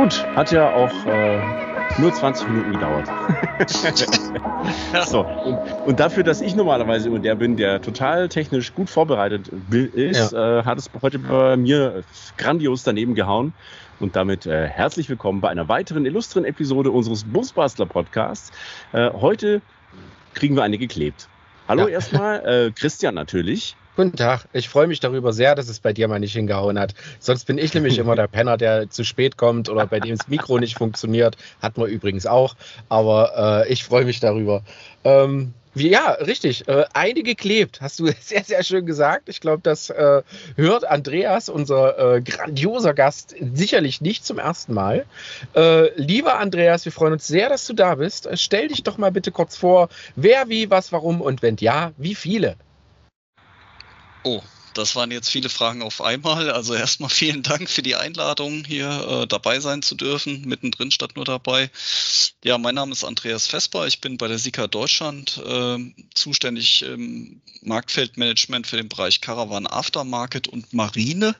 Gut, hat ja auch äh, nur 20 Minuten gedauert. so, und, und, dafür, dass ich normalerweise immer der bin, der total technisch gut vorbereitet ist, ja. äh, hat es heute bei mir grandios daneben gehauen. Und damit äh, herzlich willkommen bei einer weiteren illustren Episode unseres Busbastler Podcasts. Äh, heute kriegen wir eine geklebt. Hallo ja. erstmal, äh, Christian natürlich. Guten Tag. Ich freue mich darüber sehr, dass es bei dir mal nicht hingehauen hat. Sonst bin ich nämlich immer der Penner, der zu spät kommt oder bei dem das Mikro nicht funktioniert. Hat man übrigens auch. Aber äh, ich freue mich darüber. Ähm, wie, ja, richtig. Äh, eine geklebt, hast du sehr, sehr schön gesagt. Ich glaube, das äh, hört Andreas, unser äh, grandioser Gast, sicherlich nicht zum ersten Mal. Äh, lieber Andreas, wir freuen uns sehr, dass du da bist. Äh, stell dich doch mal bitte kurz vor, wer, wie, was, warum und wenn ja, wie viele? Oh, das waren jetzt viele Fragen auf einmal. Also erstmal vielen Dank für die Einladung, hier äh, dabei sein zu dürfen, mittendrin statt nur dabei. Ja, mein Name ist Andreas Vesper. Ich bin bei der Sika Deutschland äh, zuständig im Marktfeldmanagement für den Bereich Caravan Aftermarket und Marine.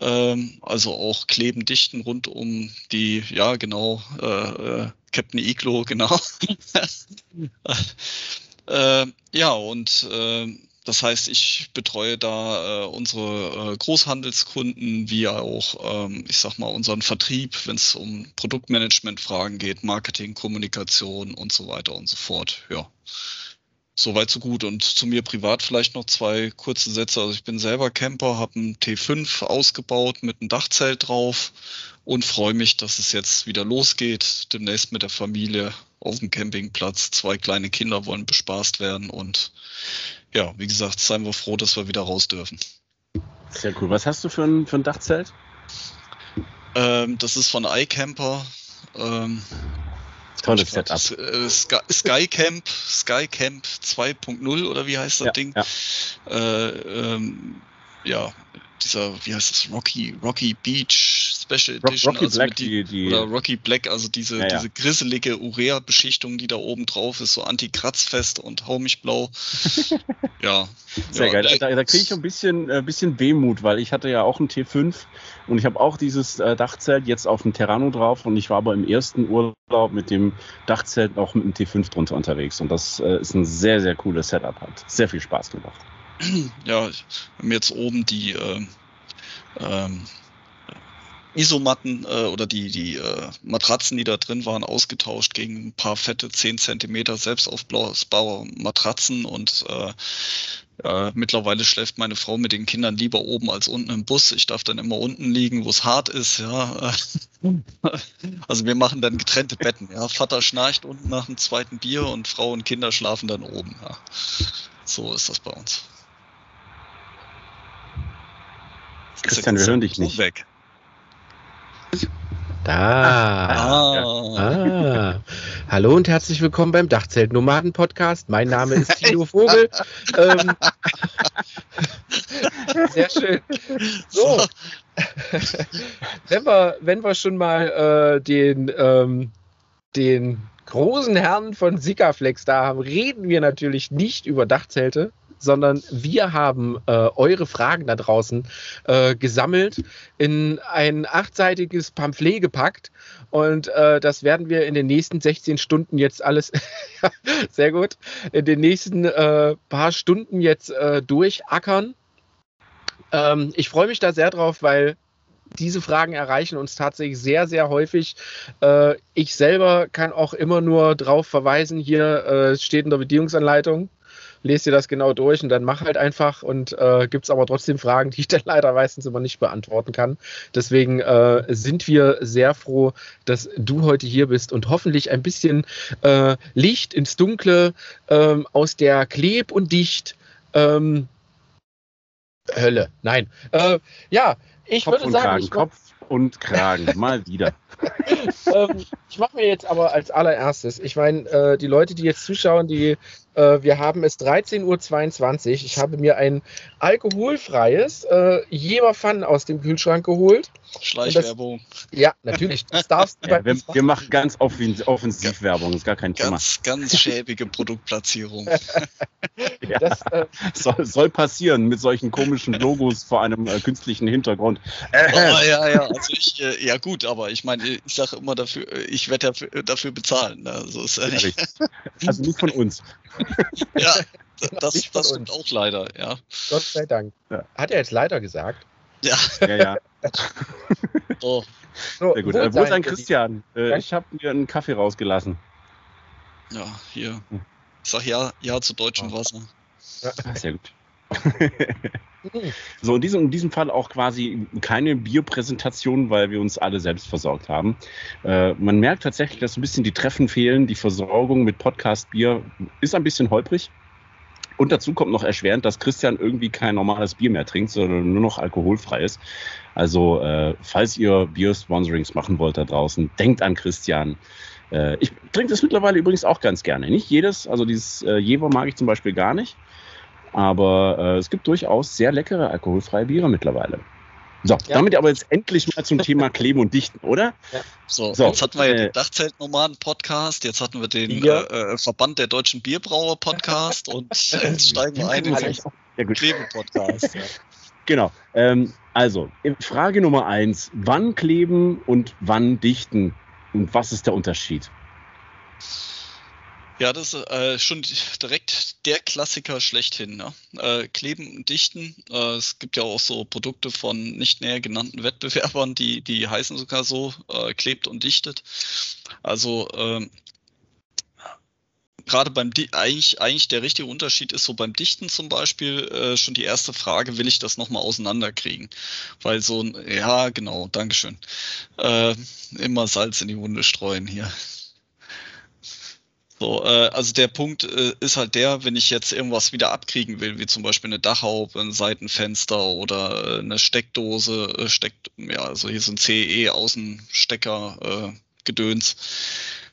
Ähm, also auch Kleben, Dichten rund um die, ja genau, äh, äh Captain Iglo, genau. Äh, ja, und äh, das heißt, ich betreue da äh, unsere äh, Großhandelskunden wie auch, ähm, ich sag mal, unseren Vertrieb, wenn es um Produktmanagement-Fragen geht, Marketing, Kommunikation und so weiter und so fort. Ja. Soweit so gut. Und zu mir privat vielleicht noch zwei kurze Sätze. Also ich bin selber Camper, habe einen T5 ausgebaut mit einem Dachzelt drauf und freue mich, dass es jetzt wieder losgeht. Demnächst mit der Familie auf dem Campingplatz. Zwei kleine Kinder wollen bespaßt werden und ja, wie gesagt, seien wir froh, dass wir wieder raus dürfen. Sehr cool. Was hast du für ein, für ein Dachzelt? Ähm, das ist von iCamper. Ähm, Tolles Setup. Äh, Sky, Skycamp, Skycamp 2.0 oder wie heißt das ja, Ding? Ja. Äh, ähm, ja, dieser, wie heißt das, Rocky, Rocky Beach Special Edition. Rocky also Black, die, die, oder Rocky Black, also diese, ja, ja. diese grisselige Urea-Beschichtung, die da oben drauf ist, so anti-kratzfest und hau mich blau. ja. Sehr ja, geil. Da, da kriege ich ein bisschen, äh, bisschen Wehmut, weil ich hatte ja auch ein T5 und ich habe auch dieses äh, Dachzelt jetzt auf dem Terrano drauf und ich war aber im ersten Urlaub mit dem Dachzelt auch mit dem T5 drunter unterwegs und das äh, ist ein sehr, sehr cooles Setup. Hat sehr viel Spaß gemacht. ja, wir haben jetzt oben die äh, ähm, Isomatten äh, oder die, die äh, Matratzen, die da drin waren, ausgetauscht gegen ein paar fette 10 cm selbstaufbauer Matratzen und äh, äh, mittlerweile schläft meine Frau mit den Kindern lieber oben als unten im Bus. Ich darf dann immer unten liegen, wo es hart ist. Ja. Also wir machen dann getrennte Betten. Ja. Vater schnarcht unten nach dem zweiten Bier und Frau und Kinder schlafen dann oben. Ja. So ist das bei uns. Christian, wir hören dich nicht. Weg. Da. Ah. ah. Hallo und herzlich willkommen beim Dachzelt Nomaden Podcast. Mein Name ist Tilo Vogel. ähm, sehr schön. So. wenn, wir, wenn wir schon mal äh, den, ähm, den großen Herrn von Sikaflex da haben, reden wir natürlich nicht über Dachzelte, sondern wir haben äh, eure Fragen da draußen äh, gesammelt, in ein achtseitiges Pamphlet gepackt und äh, das werden wir in den nächsten 16 Stunden jetzt alles, sehr gut, in den nächsten äh, paar Stunden jetzt äh, durchackern. Ähm, ich freue mich da sehr drauf, weil diese Fragen erreichen uns tatsächlich sehr, sehr häufig. Äh, ich selber kann auch immer nur darauf verweisen, hier steht in der Bedienungsanleitung, lese dir das genau durch und dann mach halt einfach und äh, gibt es aber trotzdem Fragen, die ich dann leider meistens immer nicht beantworten kann. Deswegen äh, sind wir sehr froh, dass du heute hier bist und hoffentlich ein bisschen äh, Licht ins Dunkle ähm, aus der Kleb und Dicht ähm, Hölle. Nein. Äh, ja, ich Kopf würde sagen. Kragen, Kopf und Kragen, mal wieder. ähm, ich mache mir jetzt aber als allererstes, ich meine, äh, die Leute, die jetzt zuschauen, die wir haben es 13.22 Uhr. Ich habe mir ein alkoholfreies äh, Jever Fun aus dem Kühlschrank geholt. Schleichwerbung. ja, natürlich. Das darfst du ja, wir, wir, machen ganz Offensivwerbung, ist gar kein Thema. Ganz, ganz schäbige Produktplatzierung. Ja. Das äh, soll, soll, passieren mit solchen komischen Logos vor einem äh, künstlichen Hintergrund. Äh, oh, ja, ja, also ich, äh, ja gut, aber ich meine, ich sage immer dafür, ich werde dafür, dafür bezahlen. Ne? Also, ist ja nicht. also nicht von uns. ja, das, das stimmt auch leider, ja. Gott sei Dank. Ja. Hat er jetzt leider gesagt? Ja. Ja, ja. so. so. Sehr gut. Wo, äh, wo ist ein Christian? Äh, ich habe mir einen Kaffee rausgelassen. Ja, hier. Hm. Ich sag ja, ja zu deutschem Wasser. Ja. Sehr gut. so, in diesem, in diesem Fall auch quasi keine Bierpräsentation, weil wir uns alle selbst versorgt haben. Äh, man merkt tatsächlich, dass ein bisschen die Treffen fehlen. Die Versorgung mit Podcast-Bier ist ein bisschen holprig. Und dazu kommt noch erschwerend, dass Christian irgendwie kein normales Bier mehr trinkt, sondern nur noch alkoholfrei ist. Also, äh, falls ihr Bier-Sponsorings machen wollt da draußen, denkt an Christian. Äh, ich trinke das mittlerweile übrigens auch ganz gerne. Nicht jedes, also dieses äh, Jever mag ich zum Beispiel gar nicht. Aber äh, es gibt durchaus sehr leckere alkoholfreie Biere mittlerweile. So, ja. damit aber jetzt endlich mal zum Thema Kleben und Dichten, oder? Ja. So, so, jetzt hatten wir ja den äh, Dachzeltnomaden-Podcast, jetzt hatten wir den ja. äh, Verband der deutschen Bierbrauer-Podcast und jetzt steigen wir ein in den Kleben-Podcast. Genau. Ähm, also, Frage Nummer eins: Wann kleben und wann dichten? Und was ist der Unterschied? Ja, das ist äh, schon direkt der Klassiker schlechthin. Ne? Äh, kleben und dichten. Äh, es gibt ja auch so Produkte von nicht näher genannten Wettbewerbern, die, die heißen sogar so, äh, klebt und dichtet. Also ähm, gerade beim Di eigentlich, eigentlich der richtige Unterschied ist so beim Dichten zum Beispiel äh, schon die erste Frage, will ich das nochmal auseinanderkriegen? Weil so ein, ja, genau, Dankeschön. Äh, immer Salz in die Wunde streuen hier. So, äh, also der Punkt äh, ist halt der, wenn ich jetzt irgendwas wieder abkriegen will, wie zum Beispiel eine Dachhaube, ein Seitenfenster oder äh, eine Steckdose, äh, steckt, ja, also hier so ein CE-Außenstecker, äh, Gedöns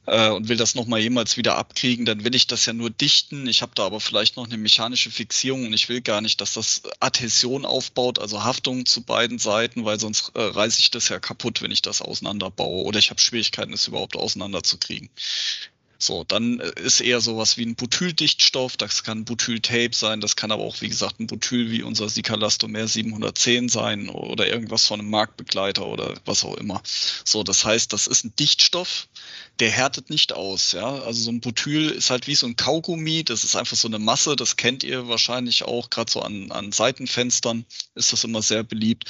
äh, und will das nochmal jemals wieder abkriegen, dann will ich das ja nur dichten. Ich habe da aber vielleicht noch eine mechanische Fixierung und ich will gar nicht, dass das Adhäsion aufbaut, also Haftung zu beiden Seiten, weil sonst äh, reiße ich das ja kaputt, wenn ich das auseinanderbaue oder ich habe Schwierigkeiten, es überhaupt auseinanderzukriegen. So, dann äh, ist eher sowas wie ein Butyldichtstoff, das kann Butyltape sein, das kann aber auch, wie gesagt, ein Butyl wie unser Sikalastomer 710 sein oder irgendwas von einem Marktbegleiter oder was auch immer. So, das heißt, das ist ein Dichtstoff, der härtet nicht aus. Ja? Also so ein Butyl ist halt wie so ein Kaugummi, das ist einfach so eine Masse, das kennt ihr wahrscheinlich auch, gerade so an, an Seitenfenstern ist das immer sehr beliebt.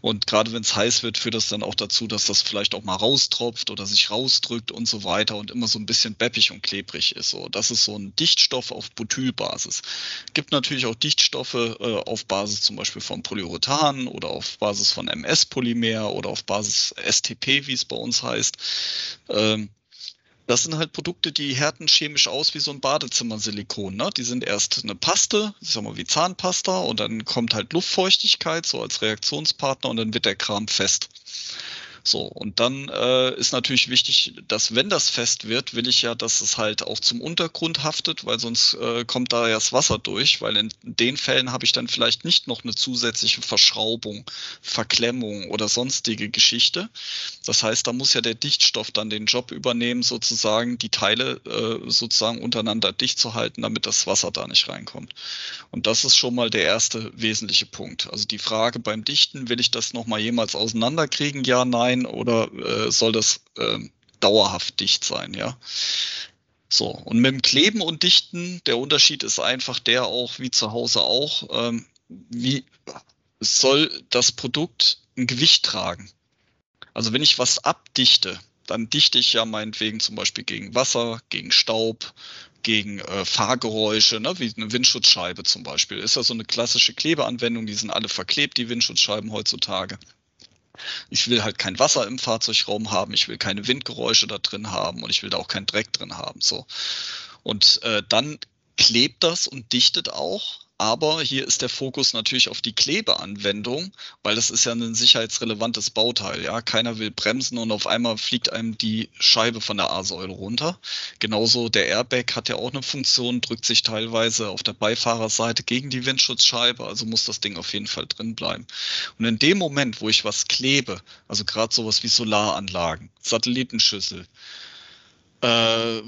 Und gerade wenn es heiß wird, führt das dann auch dazu, dass das vielleicht auch mal raustropft oder sich rausdrückt und so weiter und immer so ein bisschen beppig und klebrig ist. So, das ist so ein Dichtstoff auf Butylbasis. Gibt natürlich auch Dichtstoffe äh, auf Basis zum Beispiel von Polyurethan oder auf Basis von MS-Polymer oder auf Basis STP, wie es bei uns heißt. Ähm, das sind halt Produkte, die härten chemisch aus wie so ein Badezimmersilikon. Ne? Die sind erst eine Paste, ich sag mal wie Zahnpasta, und dann kommt halt Luftfeuchtigkeit so als Reaktionspartner und dann wird der Kram fest. So, und dann äh, ist natürlich wichtig, dass wenn das fest wird, will ich ja, dass es halt auch zum Untergrund haftet, weil sonst äh, kommt da ja das Wasser durch, weil in den Fällen habe ich dann vielleicht nicht noch eine zusätzliche Verschraubung, Verklemmung oder sonstige Geschichte. Das heißt, da muss ja der Dichtstoff dann den Job übernehmen, sozusagen die Teile äh, sozusagen untereinander dicht zu halten, damit das Wasser da nicht reinkommt. Und das ist schon mal der erste wesentliche Punkt. Also die Frage beim Dichten, will ich das nochmal jemals auseinanderkriegen? Ja, nein sein oder äh, soll das äh, dauerhaft dicht sein, ja? So, und mit dem Kleben und Dichten, der Unterschied ist einfach der auch, wie zu Hause auch, ähm, wie soll das Produkt ein Gewicht tragen? Also wenn ich was abdichte, dann dichte ich ja meinetwegen zum Beispiel gegen Wasser, gegen Staub, gegen äh, Fahrgeräusche, ne, wie eine Windschutzscheibe zum Beispiel. Ist ja so eine klassische Klebeanwendung, die sind alle verklebt, die Windschutzscheiben heutzutage. Ich will halt kein Wasser im Fahrzeugraum haben, ich will keine Windgeräusche da drin haben und ich will da auch keinen Dreck drin haben. So. Und äh, dann klebt das und dichtet auch aber hier ist der Fokus natürlich auf die Klebeanwendung, weil das ist ja ein sicherheitsrelevantes Bauteil. Ja, keiner will bremsen und auf einmal fliegt einem die Scheibe von der A-Säule runter. Genauso der Airbag hat ja auch eine Funktion, drückt sich teilweise auf der Beifahrerseite gegen die Windschutzscheibe, also muss das Ding auf jeden Fall drin bleiben. Und in dem Moment, wo ich was klebe, also gerade sowas wie Solaranlagen, Satellitenschüssel, äh,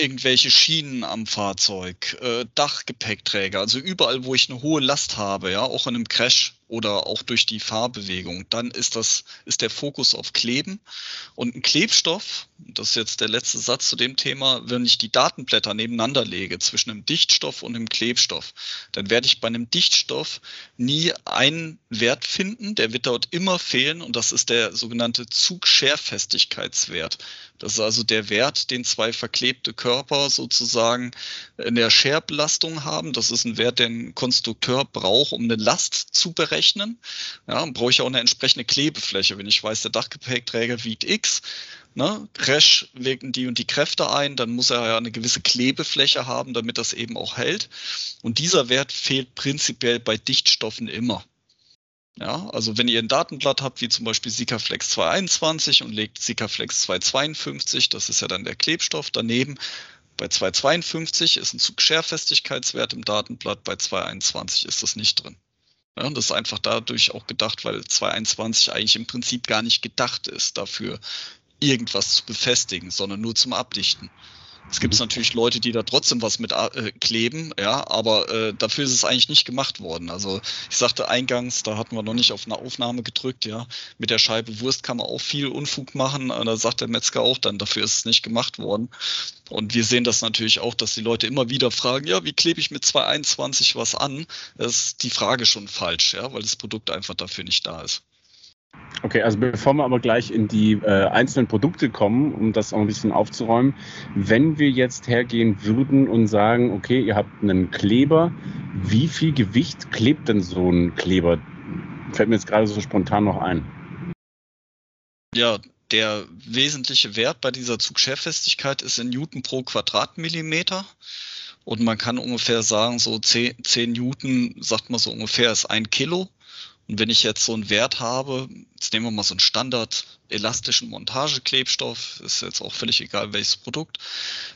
irgendwelche Schienen am Fahrzeug, äh, Dachgepäckträger, also überall, wo ich eine hohe Last habe, ja, auch in einem Crash oder auch durch die Fahrbewegung, dann ist das, ist der Fokus auf Kleben. Und ein Klebstoff, das ist jetzt der letzte Satz zu dem Thema, wenn ich die Datenblätter nebeneinander lege zwischen einem Dichtstoff und einem Klebstoff, dann werde ich bei einem Dichtstoff nie einen Wert finden, der wird dort immer fehlen und das ist der sogenannte Zugscherfestigkeitswert. Das ist also der Wert, den zwei verklebte Körper sozusagen in der Scherbelastung haben. Das ist ein Wert, den ein Konstrukteur braucht, um eine Last zu berechnen. Ja, brauche ich auch eine entsprechende Klebefläche. Wenn ich weiß, der Dachgepäckträger wiegt X, ne, Crash wirken die und die Kräfte ein, dann muss er ja eine gewisse Klebefläche haben, damit das eben auch hält. Und dieser Wert fehlt prinzipiell bei Dichtstoffen immer. Ja, also wenn ihr ein Datenblatt habt, wie zum Beispiel Sikaflex 221 und legt Sikaflex 252, das ist ja dann der Klebstoff daneben. Bei 252 ist ein Zugscherfestigkeitswert im Datenblatt, bei 221 ist das nicht drin. Ja, und das ist einfach dadurch auch gedacht, weil 221 eigentlich im Prinzip gar nicht gedacht ist, dafür irgendwas zu befestigen, sondern nur zum Abdichten. Es gibt mhm. natürlich Leute, die da trotzdem was mit äh, kleben, ja, aber äh, dafür ist es eigentlich nicht gemacht worden. Also ich sagte eingangs, da hatten wir noch nicht auf eine Aufnahme gedrückt, ja, mit der Scheibe Wurst kann man auch viel Unfug machen. Da sagt der Metzger auch dann, dafür ist es nicht gemacht worden. Und wir sehen das natürlich auch, dass die Leute immer wieder fragen, ja, wie klebe ich mit 221 was an? Das ist die Frage schon falsch, ja, weil das Produkt einfach dafür nicht da ist. Okay, also bevor wir aber gleich in die äh, einzelnen Produkte kommen, um das auch ein bisschen aufzuräumen, wenn wir jetzt hergehen würden und sagen, okay, ihr habt einen Kleber, wie viel Gewicht klebt denn so ein Kleber? Fällt mir jetzt gerade so spontan noch ein. Ja, der wesentliche Wert bei dieser Zugscherfestigkeit ist in Newton pro Quadratmillimeter. Und man kann ungefähr sagen, so 10, 10 Newton, sagt man so ungefähr, ist ein Kilo. Und wenn ich jetzt so einen Wert habe, jetzt nehmen wir mal so einen Standard elastischen Montageklebstoff, ist jetzt auch völlig egal welches Produkt.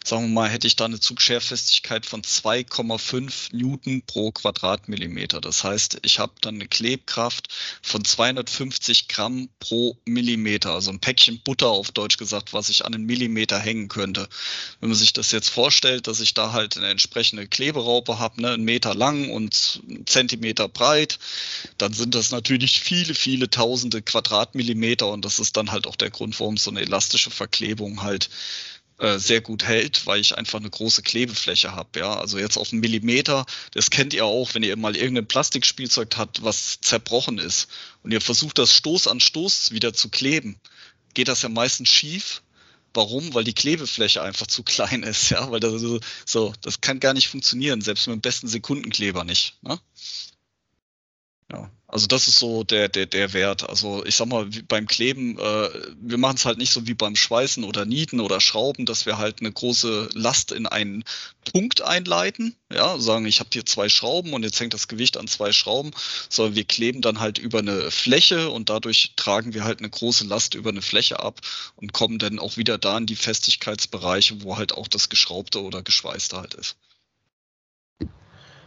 Sagen wir mal, hätte ich da eine Zugscherfestigkeit von 2,5 Newton pro Quadratmillimeter. Das heißt, ich habe dann eine Klebkraft von 250 Gramm pro Millimeter, also ein Päckchen Butter auf Deutsch gesagt, was ich an einen Millimeter hängen könnte. Wenn man sich das jetzt vorstellt, dass ich da halt eine entsprechende Kleberaupe habe, ne, einen Meter lang und einen Zentimeter breit, dann sind das natürlich viele, viele tausende Quadratmillimeter und das ist dann dann halt auch der Grund, warum so eine elastische Verklebung halt äh, sehr gut hält, weil ich einfach eine große Klebefläche habe. Ja, also jetzt auf einen Millimeter, das kennt ihr auch, wenn ihr mal irgendein Plastikspielzeug habt, was zerbrochen ist und ihr versucht das Stoß an Stoß wieder zu kleben, geht das ja meistens schief. Warum? Weil die Klebefläche einfach zu klein ist, ja, weil das so, das kann gar nicht funktionieren, selbst mit dem besten Sekundenkleber nicht. Ne? Also das ist so der, der, der Wert. Also ich sag mal, beim Kleben, äh, wir machen es halt nicht so wie beim Schweißen oder Nieten oder Schrauben, dass wir halt eine große Last in einen Punkt einleiten. Ja, sagen, ich habe hier zwei Schrauben und jetzt hängt das Gewicht an zwei Schrauben, sondern wir kleben dann halt über eine Fläche und dadurch tragen wir halt eine große Last über eine Fläche ab und kommen dann auch wieder da in die Festigkeitsbereiche, wo halt auch das Geschraubte oder Geschweißte halt ist.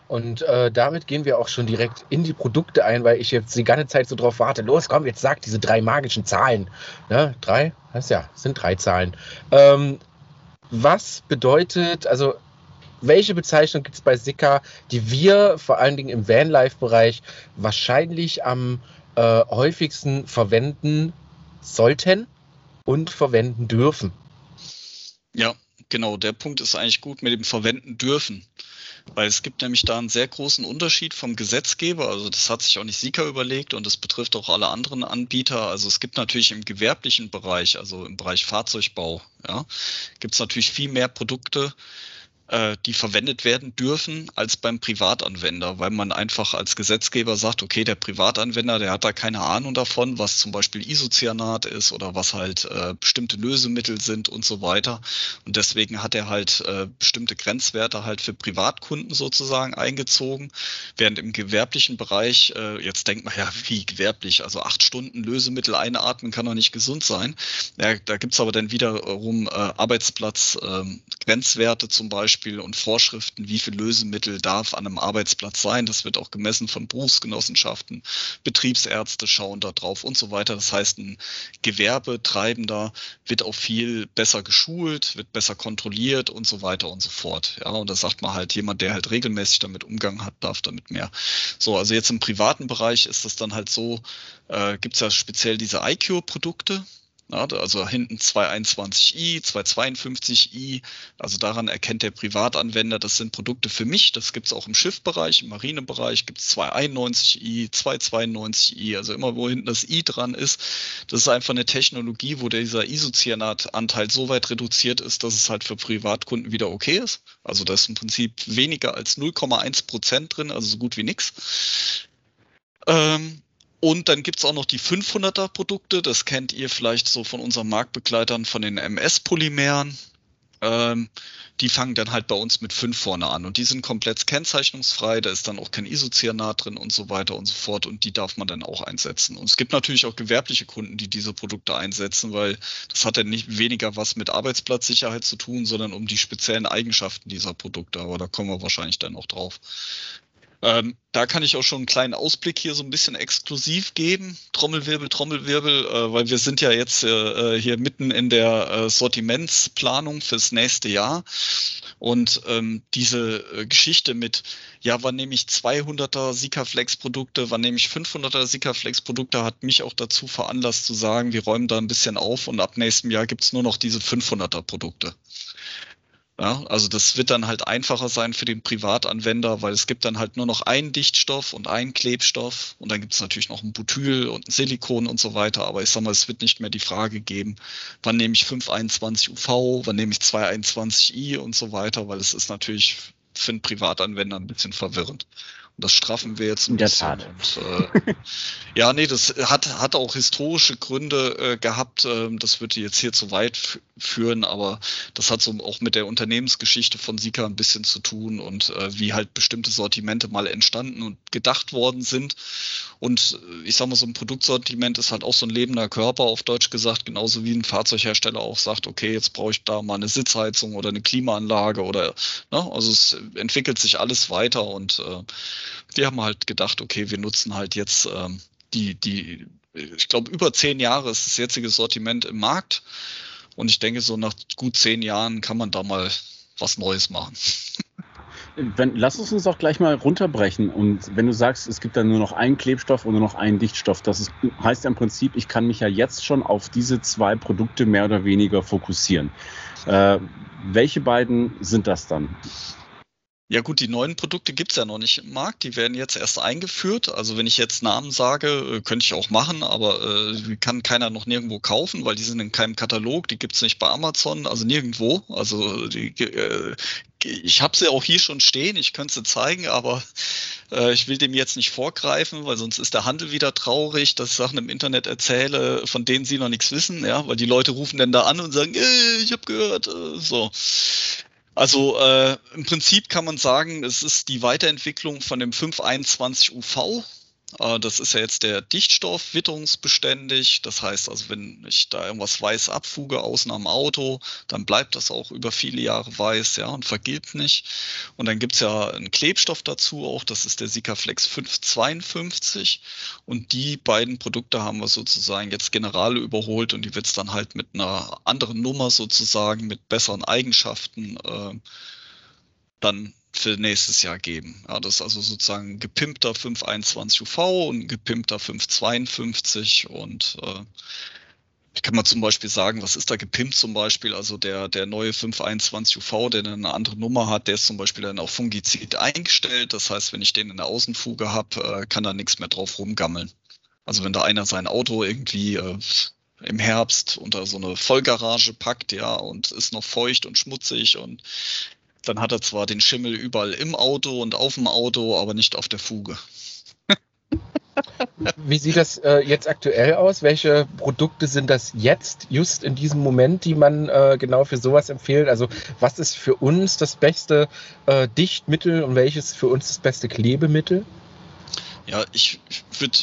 Und äh, damit gehen wir auch schon direkt in die Produkte ein, weil ich jetzt die ganze Zeit so drauf warte. Los, komm, jetzt sag diese drei magischen Zahlen. Ne? Drei? Das ja, sind drei Zahlen. Ähm, was bedeutet, also welche Bezeichnung gibt es bei Sika, die wir vor allen Dingen im Vanlife-Bereich wahrscheinlich am äh, häufigsten verwenden sollten und verwenden dürfen? Ja, genau, der Punkt ist eigentlich gut mit dem Verwenden dürfen. Weil es gibt nämlich da einen sehr großen Unterschied vom Gesetzgeber. Also das hat sich auch nicht Sika überlegt und das betrifft auch alle anderen Anbieter. Also es gibt natürlich im gewerblichen Bereich, also im Bereich Fahrzeugbau, ja, gibt es natürlich viel mehr Produkte, äh, die verwendet werden dürfen als beim Privatanwender, weil man einfach als Gesetzgeber sagt, okay, der Privatanwender, der hat da keine Ahnung davon, was zum Beispiel Isocyanat ist oder was halt äh, bestimmte Lösemittel sind und so weiter. Und deswegen hat er halt äh, bestimmte Grenzwerte halt für Privatkunden sozusagen eingezogen, während im gewerblichen Bereich, äh, jetzt denkt man ja, wie gewerblich, also acht Stunden Lösemittel einatmen kann doch nicht gesund sein. Ja, da gibt's aber dann wiederum äh, Arbeitsplatz, äh, Grenzwerte zum Beispiel, Beispiel und Vorschriften, wie viel Lösemittel darf an einem Arbeitsplatz sein. Das wird auch gemessen von Berufsgenossenschaften, Betriebsärzte schauen da drauf und so weiter. Das heißt, ein Gewerbetreibender wird auch viel besser geschult, wird besser kontrolliert und so weiter und so fort. Ja, und da sagt man halt, jemand, der halt regelmäßig damit Umgang hat, darf damit mehr. So, also jetzt im privaten Bereich ist das dann halt so, äh, gibt es ja speziell diese iCure-Produkte, ja, also hinten 221i, 252i, also daran erkennt der Privatanwender, das sind Produkte für mich. Das gibt es auch im Schiffbereich, im Marinebereich gibt es 291i, 292i, also immer wo hinten das i dran ist. Das ist einfach eine Technologie, wo dieser Isocyanat-Anteil so weit reduziert ist, dass es halt für Privatkunden wieder okay ist. Also da ist im Prinzip weniger als 0,1 Prozent drin, also so gut wie nichts. Ähm, und dann gibt's auch noch die 500er Produkte, das kennt ihr vielleicht so von unseren Marktbegleitern, von den MS-Polymeren. Ähm, die fangen dann halt bei uns mit 5 vorne an und die sind komplett kennzeichnungsfrei, da ist dann auch kein Isocyanat drin und so weiter und so fort und die darf man dann auch einsetzen. Und es gibt natürlich auch gewerbliche Kunden, die diese Produkte einsetzen, weil das hat ja nicht weniger was mit Arbeitsplatzsicherheit zu tun, sondern um die speziellen Eigenschaften dieser Produkte, aber da kommen wir wahrscheinlich dann noch drauf. Ähm, da kann ich auch schon einen kleinen Ausblick hier so ein bisschen exklusiv geben. Trommelwirbel, Trommelwirbel, äh, weil wir sind ja jetzt äh, äh hier mitten in der äh, Sortimentsplanung fürs nächste Jahr. Und ähm, diese äh, Geschichte mit, ja, wann nehme ich 200er Sikaflex-Produkte, wann nehme ich 500er Sikaflex-Produkte, hat mich auch dazu veranlasst zu sagen, wir räumen da ein bisschen auf und ab nächstem Jahr gibt's nur noch diese 500er Produkte. Ja, also das wird dann halt einfacher sein für den Privatanwender, weil es gibt dann halt nur noch einen Dichtstoff und einen Klebstoff und dann gibt es natürlich noch ein Butyl und ein Silikon und so weiter. Aber ich sag mal, es wird nicht mehr die Frage geben, wann nehme ich 521 UV, wann nehme ich 221i und so weiter, weil es ist natürlich für einen Privatanwender ein bisschen verwirrend. Und das straffen wir jetzt ein In der bisschen. Tat. Und, äh, ja, nee, das hat, hat auch historische Gründe äh, gehabt. Ähm, das würde jetzt hier zu weit führen, aber das hat so auch mit der Unternehmensgeschichte von Sika ein bisschen zu tun und äh, wie halt bestimmte Sortimente mal entstanden und gedacht worden sind. Und äh, ich sag mal, so ein Produktsortiment ist halt auch so ein lebender Körper, auf Deutsch gesagt, genauso wie ein Fahrzeughersteller auch sagt, okay, jetzt brauche ich da mal eine Sitzheizung oder eine Klimaanlage oder, ne, also es entwickelt sich alles weiter und äh, wir haben halt gedacht, okay, wir nutzen halt jetzt ähm, die, die, ich glaube, über zehn Jahre ist das jetzige Sortiment im Markt. Und ich denke, so nach gut zehn Jahren kann man da mal was Neues machen. Wenn, lass uns uns doch gleich mal runterbrechen. Und wenn du sagst, es gibt dann nur noch einen Klebstoff und nur noch einen Dichtstoff, das ist, heißt ja im Prinzip, ich kann mich ja jetzt schon auf diese zwei Produkte mehr oder weniger fokussieren. Äh, welche beiden sind das dann? Ja gut, die neuen Produkte gibt's ja noch nicht im Markt, die werden jetzt erst eingeführt. Also wenn ich jetzt Namen sage, äh, könnte ich auch machen, aber äh, kann keiner noch nirgendwo kaufen, weil die sind in keinem Katalog, die gibt's nicht bei Amazon, also nirgendwo. Also die, äh, ich habe sie auch hier schon stehen, ich könnte sie zeigen, aber äh, ich will dem jetzt nicht vorgreifen, weil sonst ist der Handel wieder traurig, dass ich Sachen im Internet erzähle, von denen sie noch nichts wissen, ja, weil die Leute rufen dann da an und sagen, äh, ich habe gehört, äh, so. Also äh, im Prinzip kann man sagen, es ist die Weiterentwicklung von dem 521 UV. Äh, das ist ja jetzt der Dichtstoff, witterungsbeständig. Das heißt also, wenn ich da irgendwas weiß abfuge außen am Auto, dann bleibt das auch über viele Jahre weiß, ja, und vergilbt nicht. Und dann gibt's ja einen Klebstoff dazu auch, das ist der Sikaflex 552. Und die beiden Produkte haben wir sozusagen jetzt general überholt und die wird's dann halt mit einer anderen Nummer sozusagen, mit besseren Eigenschaften äh, dann für nächstes Jahr geben. Ja, das ist also sozusagen gepimpter 521 UV und gepimpter 552 und äh, ich kann mal zum Beispiel sagen, was ist da gepimpt zum Beispiel? Also der, der neue 521 UV, der eine andere Nummer hat, der ist zum Beispiel dann auf Fungizid eingestellt. Das heißt, wenn ich den in der Außenfuge habe, äh, kann da nichts mehr drauf rumgammeln. Also wenn da einer sein Auto irgendwie äh, im Herbst unter so eine Vollgarage packt, ja, und ist noch feucht und schmutzig und dann hat er zwar den Schimmel überall im Auto und auf dem Auto, aber nicht auf der Fuge. Wie sieht das äh, jetzt aktuell aus? Welche Produkte sind das jetzt, just in diesem Moment, die man äh, genau für sowas empfiehlt? Also was ist für uns das beste äh, Dichtmittel und welches für uns das beste Klebemittel? Ja, ich würde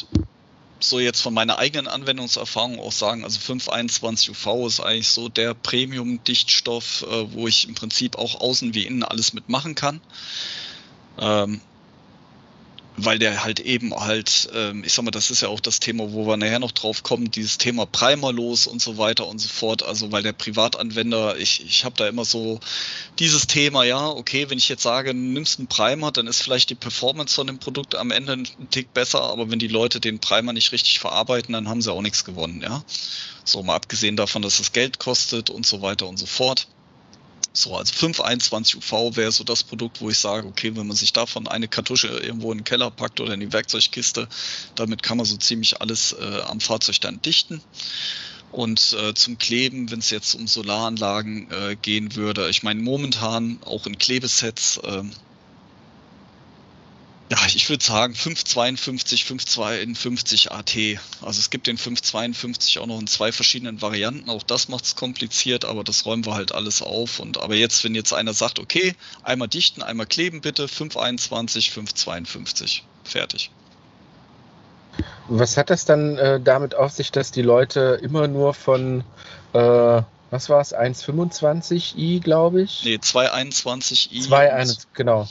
so jetzt von meiner eigenen Anwendungserfahrung auch sagen, also 521 UV ist eigentlich so der Premium-Dichtstoff, äh, wo ich im Prinzip auch außen wie innen alles mitmachen kann. Ähm, weil der halt eben halt, ähm, ich sag mal, das ist ja auch das Thema, wo wir nachher noch drauf kommen, dieses Thema Primerlos und so weiter und so fort. Also weil der Privatanwender, ich, ich habe da immer so dieses Thema, ja, okay, wenn ich jetzt sage, nimmst einen Primer, dann ist vielleicht die Performance von dem Produkt am Ende ein Tick besser, aber wenn die Leute den Primer nicht richtig verarbeiten, dann haben sie auch nichts gewonnen, ja. So mal abgesehen davon, dass es Geld kostet und so weiter und so fort. So, also 521 UV wäre so das Produkt, wo ich sage, okay, wenn man sich davon eine Kartusche irgendwo in den Keller packt oder in die Werkzeugkiste, damit kann man so ziemlich alles äh, am Fahrzeug dann dichten. Und äh, zum Kleben, wenn es jetzt um Solaranlagen äh, gehen würde, ich meine momentan auch in Klebesets, äh, ja, ich würde sagen 552, 552 AT. Also es gibt den 552 auch noch in zwei verschiedenen Varianten. Auch das macht es kompliziert, aber das räumen wir halt alles auf. Und aber jetzt, wenn jetzt einer sagt, okay, einmal dichten, einmal kleben bitte, 521, 552. Fertig. Was hat das dann äh, damit auf sich, dass die Leute immer nur von äh, was war es, 1,25i, glaube ich? Nee, 2,21i. 2,21, genau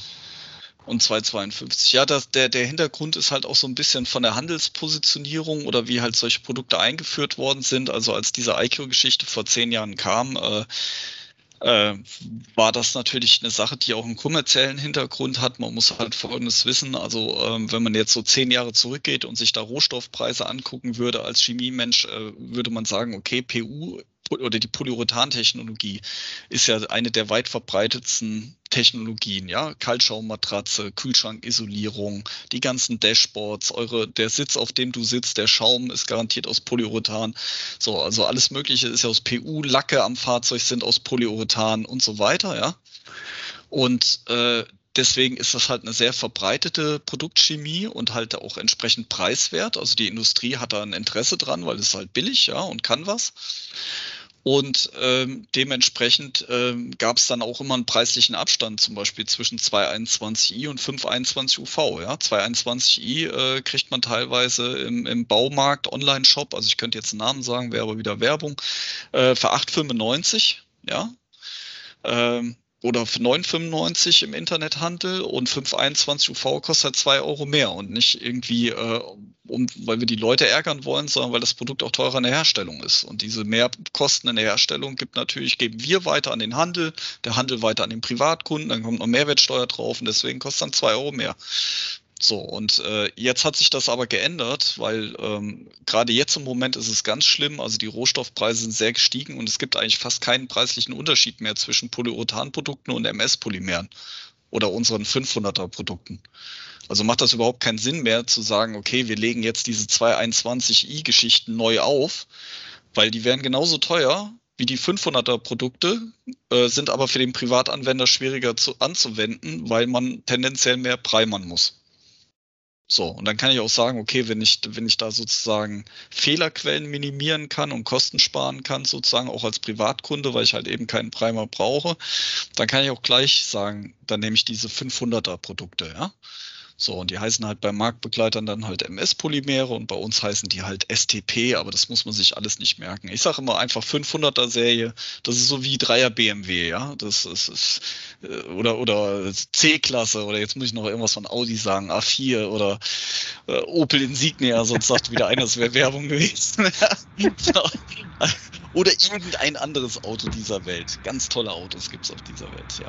und 2,52. Ja, das, der, der Hintergrund ist halt auch so ein bisschen von der Handelspositionierung oder wie halt solche Produkte eingeführt worden sind. Also als diese IQ-Geschichte vor zehn Jahren kam, äh, äh, war das natürlich eine Sache, die auch einen kommerziellen Hintergrund hat. Man muss halt Folgendes wissen. Also ähm, wenn man jetzt so zehn Jahre zurückgeht und sich da Rohstoffpreise angucken würde als Chemiemensch, äh, würde man sagen, okay, PU oder die Polyurethan-Technologie ist ja eine der weit verbreitetsten Technologien, ja, Kaltschaummatratze, Kühlschrankisolierung, die ganzen Dashboards, eure, der Sitz, auf dem du sitzt, der Schaum ist garantiert aus Polyurethan. So, also alles Mögliche ist ja aus PU, Lacke am Fahrzeug sind aus Polyurethan und so weiter, ja. Und äh, deswegen ist das halt eine sehr verbreitete Produktchemie und halt auch entsprechend preiswert. Also die Industrie hat da ein Interesse dran, weil es halt billig, ja, und kann was. Und ähm, dementsprechend ähm, gab es dann auch immer einen preislichen Abstand, zum Beispiel zwischen 221i und 521 UV. Ja? 221i äh, kriegt man teilweise im, im Baumarkt, Online-Shop, also ich könnte jetzt einen Namen sagen, wäre aber wieder Werbung, äh, für 8,95. Ja? Ähm, oder für 9,95 im Internethandel und 5,21 UV kostet 2 halt Euro mehr und nicht irgendwie, äh, um, weil wir die Leute ärgern wollen, sondern weil das Produkt auch teurer in der Herstellung ist. Und diese Mehrkosten in der Herstellung gibt natürlich, geben wir weiter an den Handel, der Handel weiter an den Privatkunden, dann kommt noch Mehrwertsteuer drauf und deswegen kostet dann 2 Euro mehr. So, und äh, jetzt hat sich das aber geändert, weil ähm, gerade jetzt im Moment ist es ganz schlimm. Also die Rohstoffpreise sind sehr gestiegen und es gibt eigentlich fast keinen preislichen Unterschied mehr zwischen Polyurethan-Produkten und MS-Polymeren oder unseren 500er Produkten. Also macht das überhaupt keinen Sinn mehr zu sagen, okay, wir legen jetzt diese 221i-Geschichten neu auf, weil die wären genauso teuer wie die 500er Produkte, äh, sind aber für den Privatanwender schwieriger zu, anzuwenden, weil man tendenziell mehr primern muss. So, und dann kann ich auch sagen, okay, wenn ich, wenn ich da sozusagen Fehlerquellen minimieren kann und Kosten sparen kann, sozusagen auch als Privatkunde, weil ich halt eben keinen Primer brauche, dann kann ich auch gleich sagen, dann nehme ich diese 500er Produkte, ja. So, und die heißen halt bei Marktbegleitern dann halt MS-Polymere und bei uns heißen die halt STP, aber das muss man sich alles nicht merken. Ich sage immer einfach 500er Serie, das ist so wie 3er BMW, ja, das ist, ist äh, oder, oder C-Klasse oder jetzt muss ich noch irgendwas von Audi sagen, A4 oder äh, Opel Insignia, sonst sagt wieder einer, es wäre Werbung gewesen. oder irgendein anderes Auto dieser Welt. Ganz tolle Autos gibt es auf dieser Welt, ja.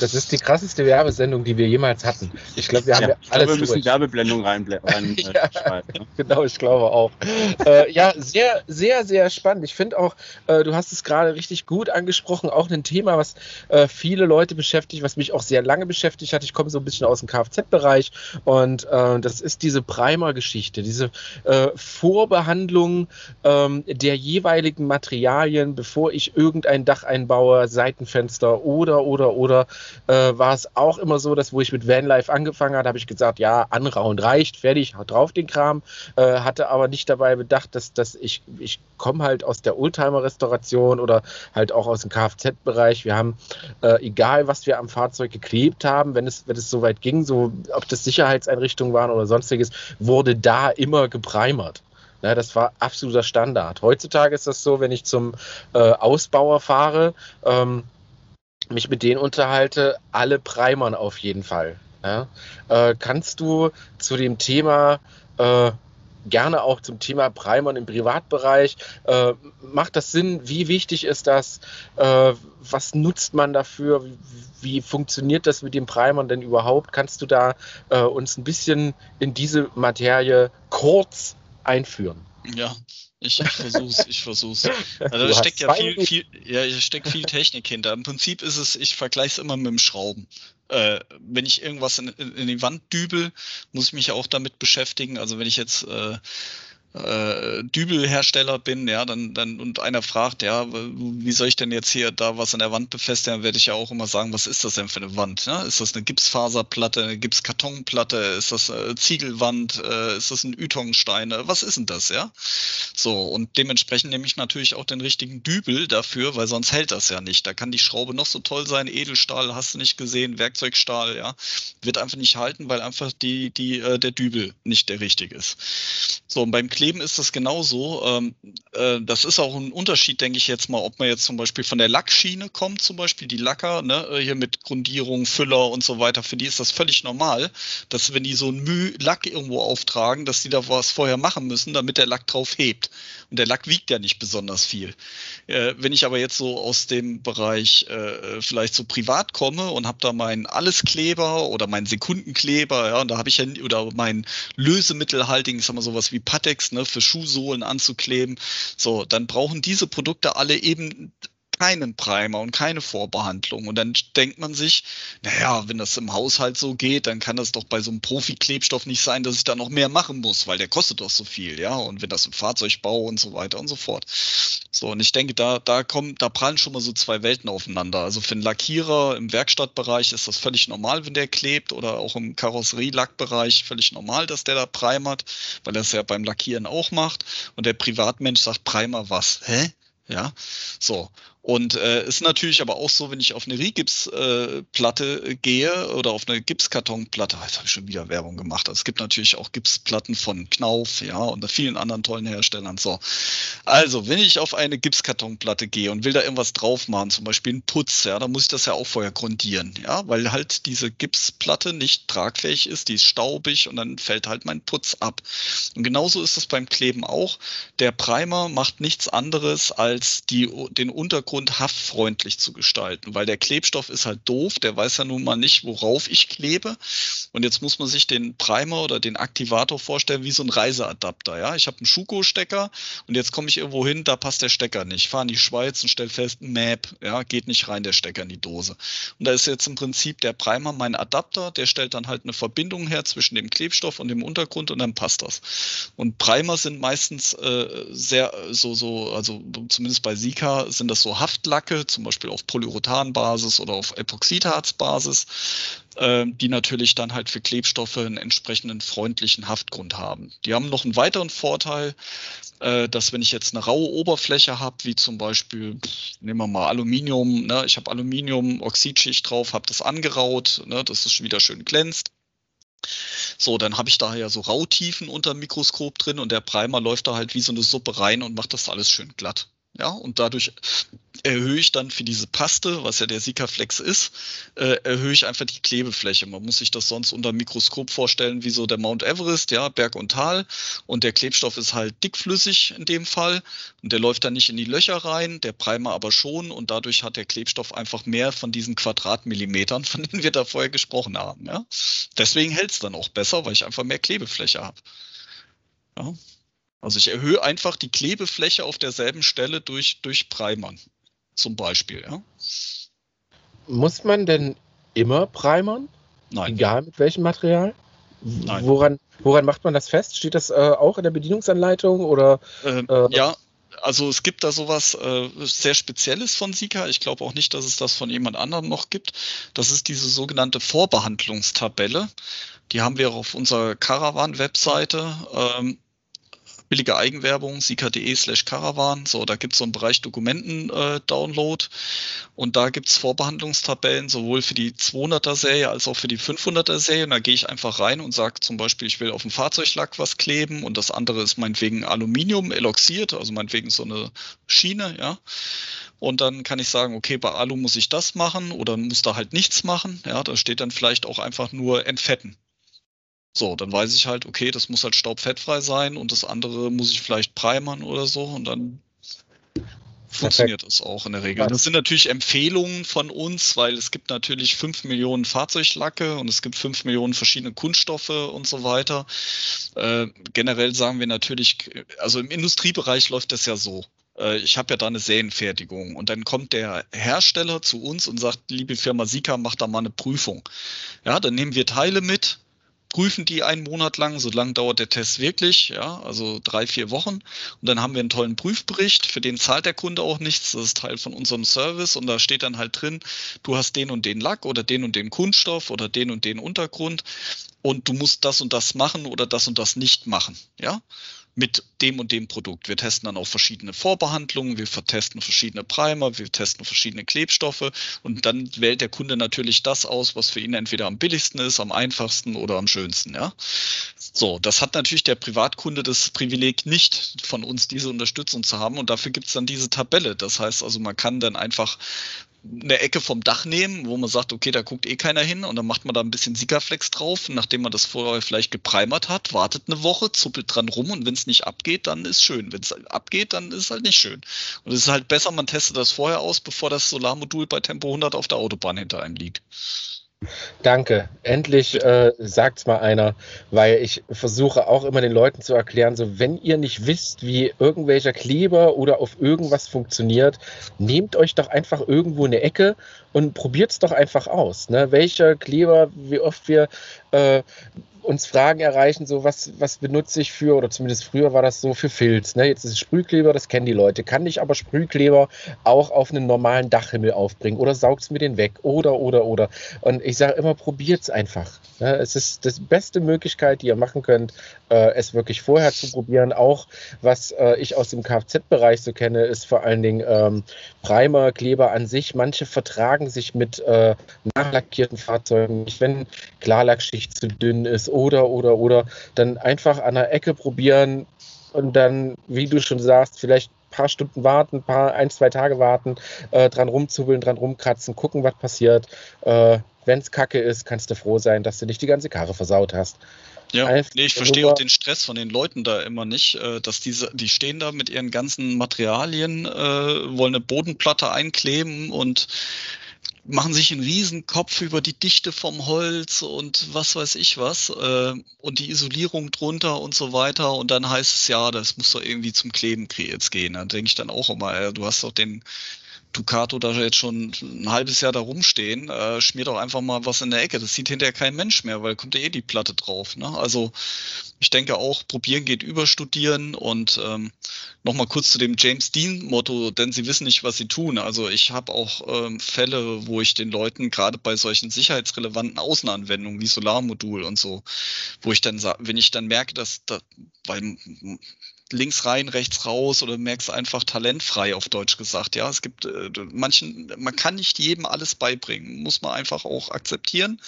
Das ist die krasseste Werbesendung, die wir jemals hatten. Ich glaube, wir haben ja, ja alles. wir müssen Werbeblendung reinschreiben. Rein, äh, ja, ne? Genau, ich glaube auch. äh, ja, sehr, sehr, sehr spannend. Ich finde auch, äh, du hast es gerade richtig gut angesprochen, auch ein Thema, was äh, viele Leute beschäftigt, was mich auch sehr lange beschäftigt hat. Ich komme so ein bisschen aus dem Kfz-Bereich und äh, das ist diese Primer-Geschichte, diese äh, Vorbehandlung ähm, der jeweiligen Materialien, bevor ich irgendein Dach einbaue, Seitenfenster oder, oder, oder, äh, war es auch immer so, dass wo ich mit Vanlife angefangen habe, habe ich gesagt, ja, anrauen reicht, fertig, haut drauf den Kram, äh, hatte aber nicht dabei bedacht, dass, dass ich, ich komme halt aus der Oldtimer-Restauration oder halt auch aus dem Kfz-Bereich. Wir haben, äh, egal was wir am Fahrzeug geklebt haben, wenn es, wenn es so weit ging, so ob das Sicherheitseinrichtungen waren oder sonstiges, wurde da immer geprimert. Ja, das war absoluter Standard. Heutzutage ist das so, wenn ich zum äh, Ausbauer fahre, ähm, mich mit denen unterhalte, alle primern auf jeden Fall. Ja? Äh, kannst du zu dem Thema äh, gerne auch zum Thema Primern im Privatbereich. Äh, macht das Sinn? Wie wichtig ist das? Äh, was nutzt man dafür? Wie, wie, funktioniert das mit dem Primern denn überhaupt? Kannst du da äh, uns ein bisschen in diese Materie kurz einführen? Ja, ich, versuch's, ich versuch's. Also da steckt ja viel, viel, ja, steckt viel Technik hinter. Im Prinzip ist es, ich vergleiche es immer mit dem Schrauben. Äh, wenn ich irgendwas in, in, die Wand dübel, muss ich mich auch damit beschäftigen. Also wenn ich jetzt äh, äh, Dübelhersteller bin, ja, dann, dann und einer fragt, ja, wie soll ich denn jetzt hier da was an der Wand befestigen, dann werde ich ja auch immer sagen, was ist das denn für eine Wand? Ne? Ist das eine Gipsfaserplatte, eine Gipskartonplatte, ist das eine Ziegelwand, äh, ist das ein Ytongstein, was ist denn das, ja? So, und dementsprechend nehme ich natürlich auch den richtigen Dübel dafür, weil sonst hält das ja nicht. Da kann die Schraube noch so toll sein, Edelstahl, hast du nicht gesehen, Werkzeugstahl, ja, wird einfach nicht halten, weil einfach die, die, äh, der Dübel nicht der richtige ist. So, und beim Kleben Leben ist das genauso. Ähm, äh, das ist auch ein Unterschied, denke ich jetzt mal, ob man jetzt zum Beispiel von der Lackschiene kommt, zum Beispiel die Lacker, ne, äh, hier mit Grundierung, Füller und so weiter. Für die ist das völlig normal, dass wenn die so ein Müh Lack irgendwo auftragen, dass die da was vorher machen müssen, damit der Lack drauf hebt. Und der Lack wiegt ja nicht besonders viel. Äh, wenn ich aber jetzt so aus dem Bereich äh, vielleicht so privat komme und habe da meinen Alleskleber oder meinen Sekundenkleber, ja, und da habe ich ja, oder mein Lösemittelhaltigen, ich sag mal sowas wie Patex, ne, für Schuhsohlen anzukleben. So, dann brauchen diese Produkte alle eben keinen Primer und keine Vorbehandlung. Und dann denkt man sich, naja, wenn das im Haushalt so geht, dann kann das doch bei so einem Profi-Klebstoff nicht sein, dass ich da noch mehr machen muss, weil der kostet doch so viel, ja. Und wenn das im Fahrzeugbau und so weiter und so fort. So, und ich denke, da, da kommen, da prallen schon mal so zwei Welten aufeinander. Also für einen Lackierer im Werkstattbereich ist das völlig normal, wenn der klebt, oder auch im Karosserielackbereich völlig normal, dass der da primert, weil er es ja beim Lackieren auch macht. Und der Privatmensch sagt, Primer was? Hä? Ja, so. Und äh, ist natürlich aber auch so, wenn ich auf eine Rigipsplatte äh, gehe oder auf eine Gipskartonplatte, jetzt habe ich schon wieder Werbung gemacht. Also es gibt natürlich auch Gipsplatten von Knauf, ja, und vielen anderen tollen Herstellern. So. Also, wenn ich auf eine Gipskartonplatte gehe und will da irgendwas drauf machen, zum Beispiel einen Putz, ja, dann muss ich das ja auch vorher grundieren, ja, weil halt diese Gipsplatte nicht tragfähig ist, die ist staubig und dann fällt halt mein Putz ab. Und genauso ist es beim Kleben auch. Der Primer macht nichts anderes als die, den Untergrund Hintergrund haftfreundlich zu gestalten, weil der Klebstoff ist halt doof, der weiß ja nun mal nicht, worauf ich klebe. Und jetzt muss man sich den Primer oder den Aktivator vorstellen wie so ein Reiseadapter. Ja, ich habe einen Schuko-Stecker und jetzt komme ich irgendwo hin, da passt der Stecker nicht. Fahre in die Schweiz und stelle fest, Map, ja, geht nicht rein der Stecker in die Dose. Und da ist jetzt im Prinzip der Primer mein Adapter, der stellt dann halt eine Verbindung her zwischen dem Klebstoff und dem Untergrund und dann passt das. Und Primer sind meistens äh, sehr so so, also zumindest bei Sika sind das so Haftlacke, zum Beispiel auf Polyurethanbasis oder auf Epoxidharzbasis, äh, die natürlich dann halt für Klebstoffe einen entsprechenden freundlichen Haftgrund haben. Die haben noch einen weiteren Vorteil, äh, dass wenn ich jetzt eine raue Oberfläche habe, wie zum Beispiel, nehmen wir mal Aluminium, ne, ich habe Aluminium, Oxidschicht drauf, habe das angeraut, ne, dass es wieder schön glänzt. So, dann habe ich da ja so Rautiefen unter dem Mikroskop drin und der Primer läuft da halt wie so eine Suppe rein und macht das alles schön glatt. Ja, und dadurch erhöhe ich dann für diese Paste, was ja der Sikaflex ist, äh, erhöhe ich einfach die Klebefläche. Man muss sich das sonst unter dem Mikroskop vorstellen, wie so der Mount Everest, ja, Berg und Tal. Und der Klebstoff ist halt dickflüssig in dem Fall. Und der läuft dann nicht in die Löcher rein, der Primer aber schon. Und dadurch hat der Klebstoff einfach mehr von diesen Quadratmillimetern, von denen wir da vorher gesprochen haben. Ja. Deswegen hält es dann auch besser, weil ich einfach mehr Klebefläche habe. Ja. Also ich erhöhe einfach die Klebefläche auf derselben Stelle durch, durch Primern zum Beispiel. Ja. Muss man denn immer primern? Nein. Egal mit welchem Material? Nein. Woran, woran macht man das fest? Steht das äh, auch in der Bedienungsanleitung oder? Ähm, äh, ja, also es gibt da sowas äh, sehr Spezielles von Sika. Ich glaube auch nicht, dass es das von jemand anderem noch gibt. Das ist diese sogenannte Vorbehandlungstabelle. Die haben wir auch auf unserer Caravan-Webseite. Ähm, billige Eigenwerbung, sika.de slash Caravan. So, da gibt es so einen Bereich Dokumenten-Download äh, und da gibt es Vorbehandlungstabellen sowohl für die 200er-Serie als auch für die 500er-Serie. Und da gehe ich einfach rein und sage zum Beispiel, ich will auf dem Fahrzeuglack was kleben und das andere ist meinetwegen Aluminium eloxiert, also meinetwegen so eine Schiene, ja. Und dann kann ich sagen, okay, bei Alu muss ich das machen oder muss da halt nichts machen. Ja, da steht dann vielleicht auch einfach nur entfetten. So, dann weiß ich halt, okay, das muss halt staubfettfrei sein und das andere muss ich vielleicht primern oder so und dann funktioniert Perfekt. das auch in der Regel. Das sind natürlich Empfehlungen von uns, weil es gibt natürlich fünf Millionen Fahrzeuglacke und es gibt fünf Millionen verschiedene Kunststoffe und so weiter. Äh, generell sagen wir natürlich, also im Industriebereich läuft das ja so äh, ich habe ja da eine Serienfertigung und dann kommt der Hersteller zu uns und sagt, liebe Firma Sika, mach da mal eine Prüfung. Ja, dann nehmen wir Teile mit, prüfen die einen Monat lang, so lang dauert der Test wirklich, ja, also drei, vier Wochen. Und dann haben wir einen tollen Prüfbericht, für den zahlt der Kunde auch nichts, das ist Teil von unserem Service. Und da steht dann halt drin, du hast den und den Lack oder den und den Kunststoff oder den und den Untergrund. Und du musst das und das machen oder das und das nicht machen, ja mit dem und dem Produkt. Wir testen dann auch verschiedene Vorbehandlungen, wir testen verschiedene Primer, wir testen verschiedene Klebstoffe und dann wählt der Kunde natürlich das aus, was für ihn entweder am billigsten ist, am einfachsten oder am schönsten. Ja? So, das hat natürlich der Privatkunde das Privileg nicht von uns diese Unterstützung zu haben und dafür gibt es dann diese Tabelle. Das heißt also, man kann dann einfach eine Ecke vom Dach nehmen, wo man sagt, okay, da guckt eh keiner hin und dann macht man da ein bisschen Sikaflex drauf, nachdem man das vorher vielleicht gepreimert hat, wartet eine Woche, zuppelt dran rum und wenn es nicht abgeht, dann ist schön. Wenn es abgeht, dann ist es halt nicht schön. Und es ist halt besser, man testet das vorher aus, bevor das Solarmodul bei Tempo 100 auf der Autobahn hinter einem liegt. Danke. Endlich äh, sagt's mal einer, weil ich versuche auch immer den Leuten zu erklären, so wenn ihr nicht wisst, wie irgendwelcher Kleber oder auf irgendwas funktioniert, nehmt euch doch einfach irgendwo eine Ecke und probiert's doch einfach aus. Ne? Welcher Kleber, wie oft wir äh, uns Fragen erreichen, so was, was benutze ich für, oder zumindest früher war das so für Filz. Ne? Jetzt ist es Sprühkleber, das kennen die Leute. Kann ich aber Sprühkleber auch auf einen normalen Dachhimmel aufbringen oder saugst mir den weg oder, oder, oder. Und ich sage immer, probiert es einfach. Ne? Es ist die beste Möglichkeit, die ihr machen könnt, äh, es wirklich vorher zu probieren. Auch was äh, ich aus dem Kfz-Bereich so kenne, ist vor allen Dingen ähm, Primer, Kleber an sich. Manche vertragen sich mit äh, nachlackierten Fahrzeugen nicht, wenn Klarlackschicht zu dünn ist oder, oder, oder, dann einfach an der Ecke probieren und dann, wie du schon sagst, vielleicht ein paar Stunden warten, paar, ein, zwei Tage warten, äh, dran rumzubbeln, dran rumkratzen, gucken, was passiert. Äh, Wenn es kacke ist, kannst du froh sein, dass du nicht die ganze Karre versaut hast. Ja, nee, ich verstehe auch den Stress von den Leuten da immer nicht, äh, dass diese, die stehen da mit ihren ganzen Materialien, äh, wollen eine Bodenplatte einkleben und machen sich einen riesen Kopf über die Dichte vom Holz und was weiß ich was äh, und die Isolierung drunter und so weiter und dann heißt es ja, das muss doch irgendwie zum Kleben jetzt gehen. Dann denke ich dann auch immer, ja, du hast doch den Ducato da jetzt schon ein halbes Jahr da rumstehen, äh, schmier doch einfach mal was in der Ecke. Das sieht hinterher kein Mensch mehr, weil kommt ja eh die Platte drauf. Ne? Also ich denke auch, probieren geht über studieren und ähm, nochmal kurz zu dem James Dean-Motto, denn sie wissen nicht, was sie tun. Also ich habe auch ähm, Fälle, wo ich den Leuten gerade bei solchen sicherheitsrelevanten Außenanwendungen wie Solarmodul und so, wo ich dann wenn ich dann merke, dass da, weil links rein, rechts raus oder merkst einfach talentfrei auf Deutsch gesagt. Ja, es gibt äh, manchen, man kann nicht jedem alles beibringen, muss man einfach auch akzeptieren.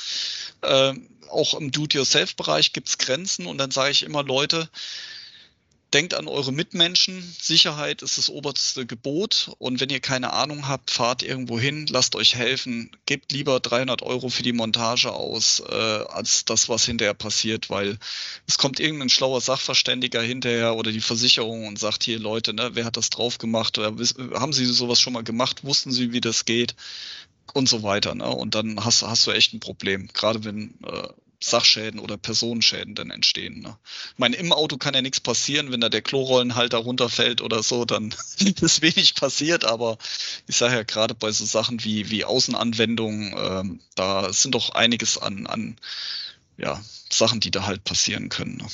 Äh, auch im Do-it-yourself-Bereich gibt es Grenzen und dann sage ich immer, Leute, denkt an eure Mitmenschen. Sicherheit ist das oberste Gebot. Und wenn ihr keine Ahnung habt, fahrt irgendwo hin, lasst euch helfen. Gebt lieber 300 Euro für die Montage aus, äh, als das, was hinterher passiert, weil es kommt irgendein schlauer Sachverständiger hinterher oder die Versicherung und sagt hier, Leute, ne, wer hat das drauf gemacht? Oder haben Sie sowas schon mal gemacht? Wussten Sie, wie das geht? Und so weiter. Ne? Und dann hast, hast du echt ein Problem. Gerade wenn äh, Sachschäden oder Personenschäden dann entstehen. Ne? Ich meine, im Auto kann ja nichts passieren, wenn da der Klorollenhalter runterfällt oder so, dann ist wenig passiert, aber ich sage ja gerade bei so Sachen wie, wie Außenanwendungen, ähm, da sind doch einiges an, an ja, Sachen, die da halt passieren können. Ne?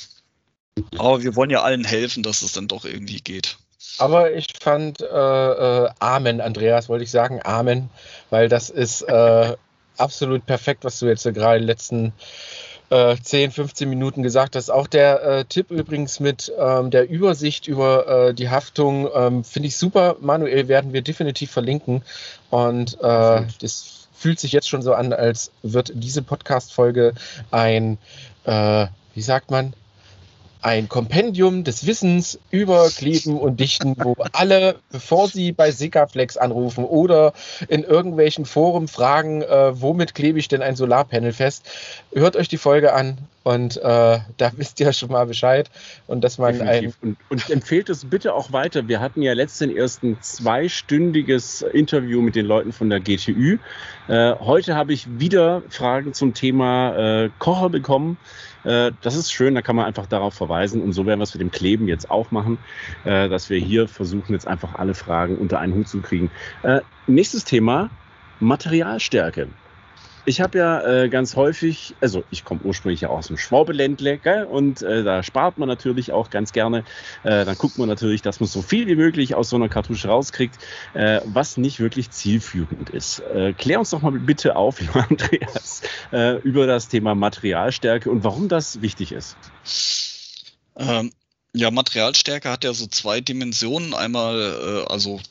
Aber wir wollen ja allen helfen, dass es dann doch irgendwie geht. Aber ich fand äh, äh, Amen, Andreas, wollte ich sagen, Amen, weil das ist äh, absolut perfekt, was du jetzt gerade in den letzten äh, 10, 15 Minuten gesagt hast. Auch der äh, Tipp übrigens mit ähm, der Übersicht über äh, die Haftung ähm, finde ich super. Manuel werden wir definitiv verlinken. Und äh, das fühlt sich jetzt schon so an, als wird diese Podcast-Folge ein, äh, wie sagt man, ein Kompendium des Wissens über Kleben und Dichten, wo alle, bevor sie bei Sikaflex anrufen oder in irgendwelchen Foren fragen, äh, womit klebe ich denn ein Solarpanel fest, hört euch die Folge an und äh, da wisst ihr schon mal Bescheid. Und dass man ein und, und empfehlt es bitte auch weiter. Wir hatten ja letzten ersten zweistündiges Interview mit den Leuten von der GTÜ. Äh, heute habe ich wieder Fragen zum Thema äh, Kocher bekommen. Äh, das ist schön, da kann man einfach darauf verweisen. Und so werden wir es mit dem Kleben jetzt auch machen, äh, dass wir hier versuchen, jetzt einfach alle Fragen unter einen Hut zu kriegen. Äh, nächstes Thema, Materialstärke. Ich habe ja äh, ganz häufig, also ich komme ursprünglich ja aus dem Schwabeländle, gell? und äh, da spart man natürlich auch ganz gerne. Äh, dann guckt man natürlich, dass man so viel wie möglich aus so einer Kartusche rauskriegt, äh, was nicht wirklich zielführend ist. Äh, klär uns doch mal bitte auf, lieber Andreas, äh, über das Thema Materialstärke und warum das wichtig ist. Ähm, ja, Materialstärke hat ja so zwei Dimensionen. Einmal, äh, also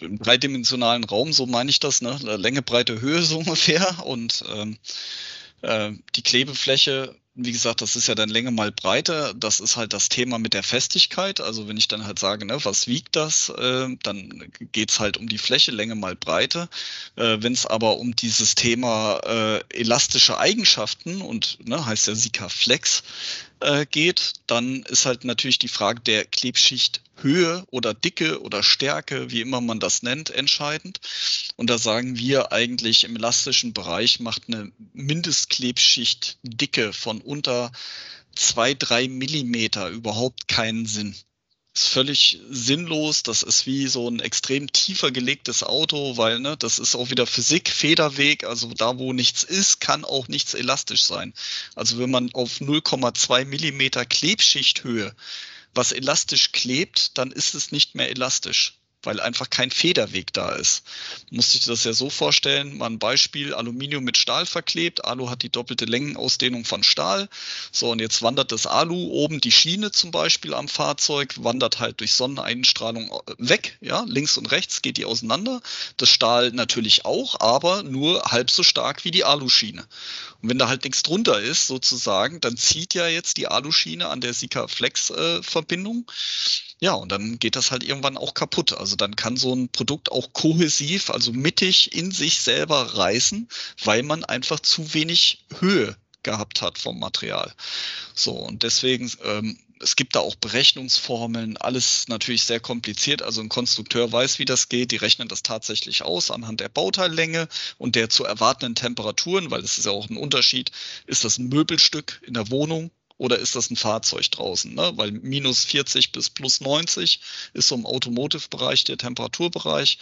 im dreidimensionalen Raum, so meine ich das, ne? Länge, Breite, Höhe so ungefähr. Und ähm, äh, die Klebefläche wie gesagt, das ist ja dann Länge mal Breite. Das ist halt das Thema mit der Festigkeit. Also wenn ich dann halt sage, ne, was wiegt das, äh, dann geht's halt um die Fläche, Länge mal Breite. Äh, wenn es aber um dieses Thema äh, elastische Eigenschaften und ne, heißt ja Sika Flex äh, geht, dann ist halt natürlich die Frage der Klebschicht Höhe oder Dicke oder Stärke, wie immer man das nennt, entscheidend. Und da sagen wir eigentlich im elastischen Bereich macht eine Mindestklebschicht Dicke von unter zwei, drei Millimeter überhaupt keinen Sinn. Ist völlig sinnlos. Das ist wie so ein extrem tiefer gelegtes Auto, weil ne, das ist auch wieder Physik, Federweg. Also da, wo nichts ist, kann auch nichts elastisch sein. Also wenn man auf 0,2 Millimeter Klebschichthöhe was elastisch klebt, dann ist es nicht mehr elastisch weil einfach kein Federweg da ist. Muss sich das ja so vorstellen, mal ein Beispiel, Aluminium mit Stahl verklebt, Alu hat die doppelte Längenausdehnung von Stahl. So, und jetzt wandert das Alu oben die Schiene zum Beispiel am Fahrzeug, wandert halt durch Sonneneinstrahlung äh, weg, ja, links und rechts geht die auseinander. Das Stahl natürlich auch, aber nur halb so stark wie die Aluschiene. Und wenn da halt nichts drunter ist, sozusagen, dann zieht ja jetzt die Aluschiene an der Sika-Flex-Verbindung. Äh, ja, und dann geht das halt irgendwann auch kaputt. Also dann kann so ein Produkt auch kohäsiv, also mittig in sich selber reißen, weil man einfach zu wenig Höhe gehabt hat vom Material. So, und deswegen, ähm, es gibt da auch Berechnungsformeln, alles natürlich sehr kompliziert. Also ein Konstrukteur weiß, wie das geht. Die rechnen das tatsächlich aus anhand der Bauteillänge und der zu erwartenden Temperaturen, weil das ist ja auch ein Unterschied. Ist das ein Möbelstück in der Wohnung oder ist das ein Fahrzeug draußen? Ne? Weil minus 40 bis plus 90 ist so im Automotive-Bereich der Temperaturbereich.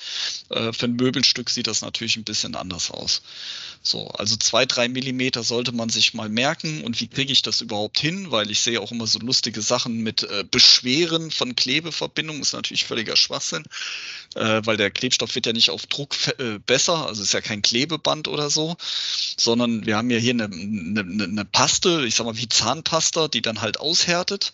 Äh, für ein Möbelstück sieht das natürlich ein bisschen anders aus. So, also zwei, drei Millimeter sollte man sich mal merken. Und wie kriege ich das überhaupt hin? Weil ich sehe auch immer so lustige Sachen mit äh, Beschweren von Klebeverbindungen. Ist natürlich völliger Schwachsinn, äh, weil der Klebstoff wird ja nicht auf Druck äh, besser. Also ist ja kein Klebeband oder so, sondern wir haben ja hier eine, eine, eine Paste, ich sag mal wie Zahnpasta, die dann halt aushärtet.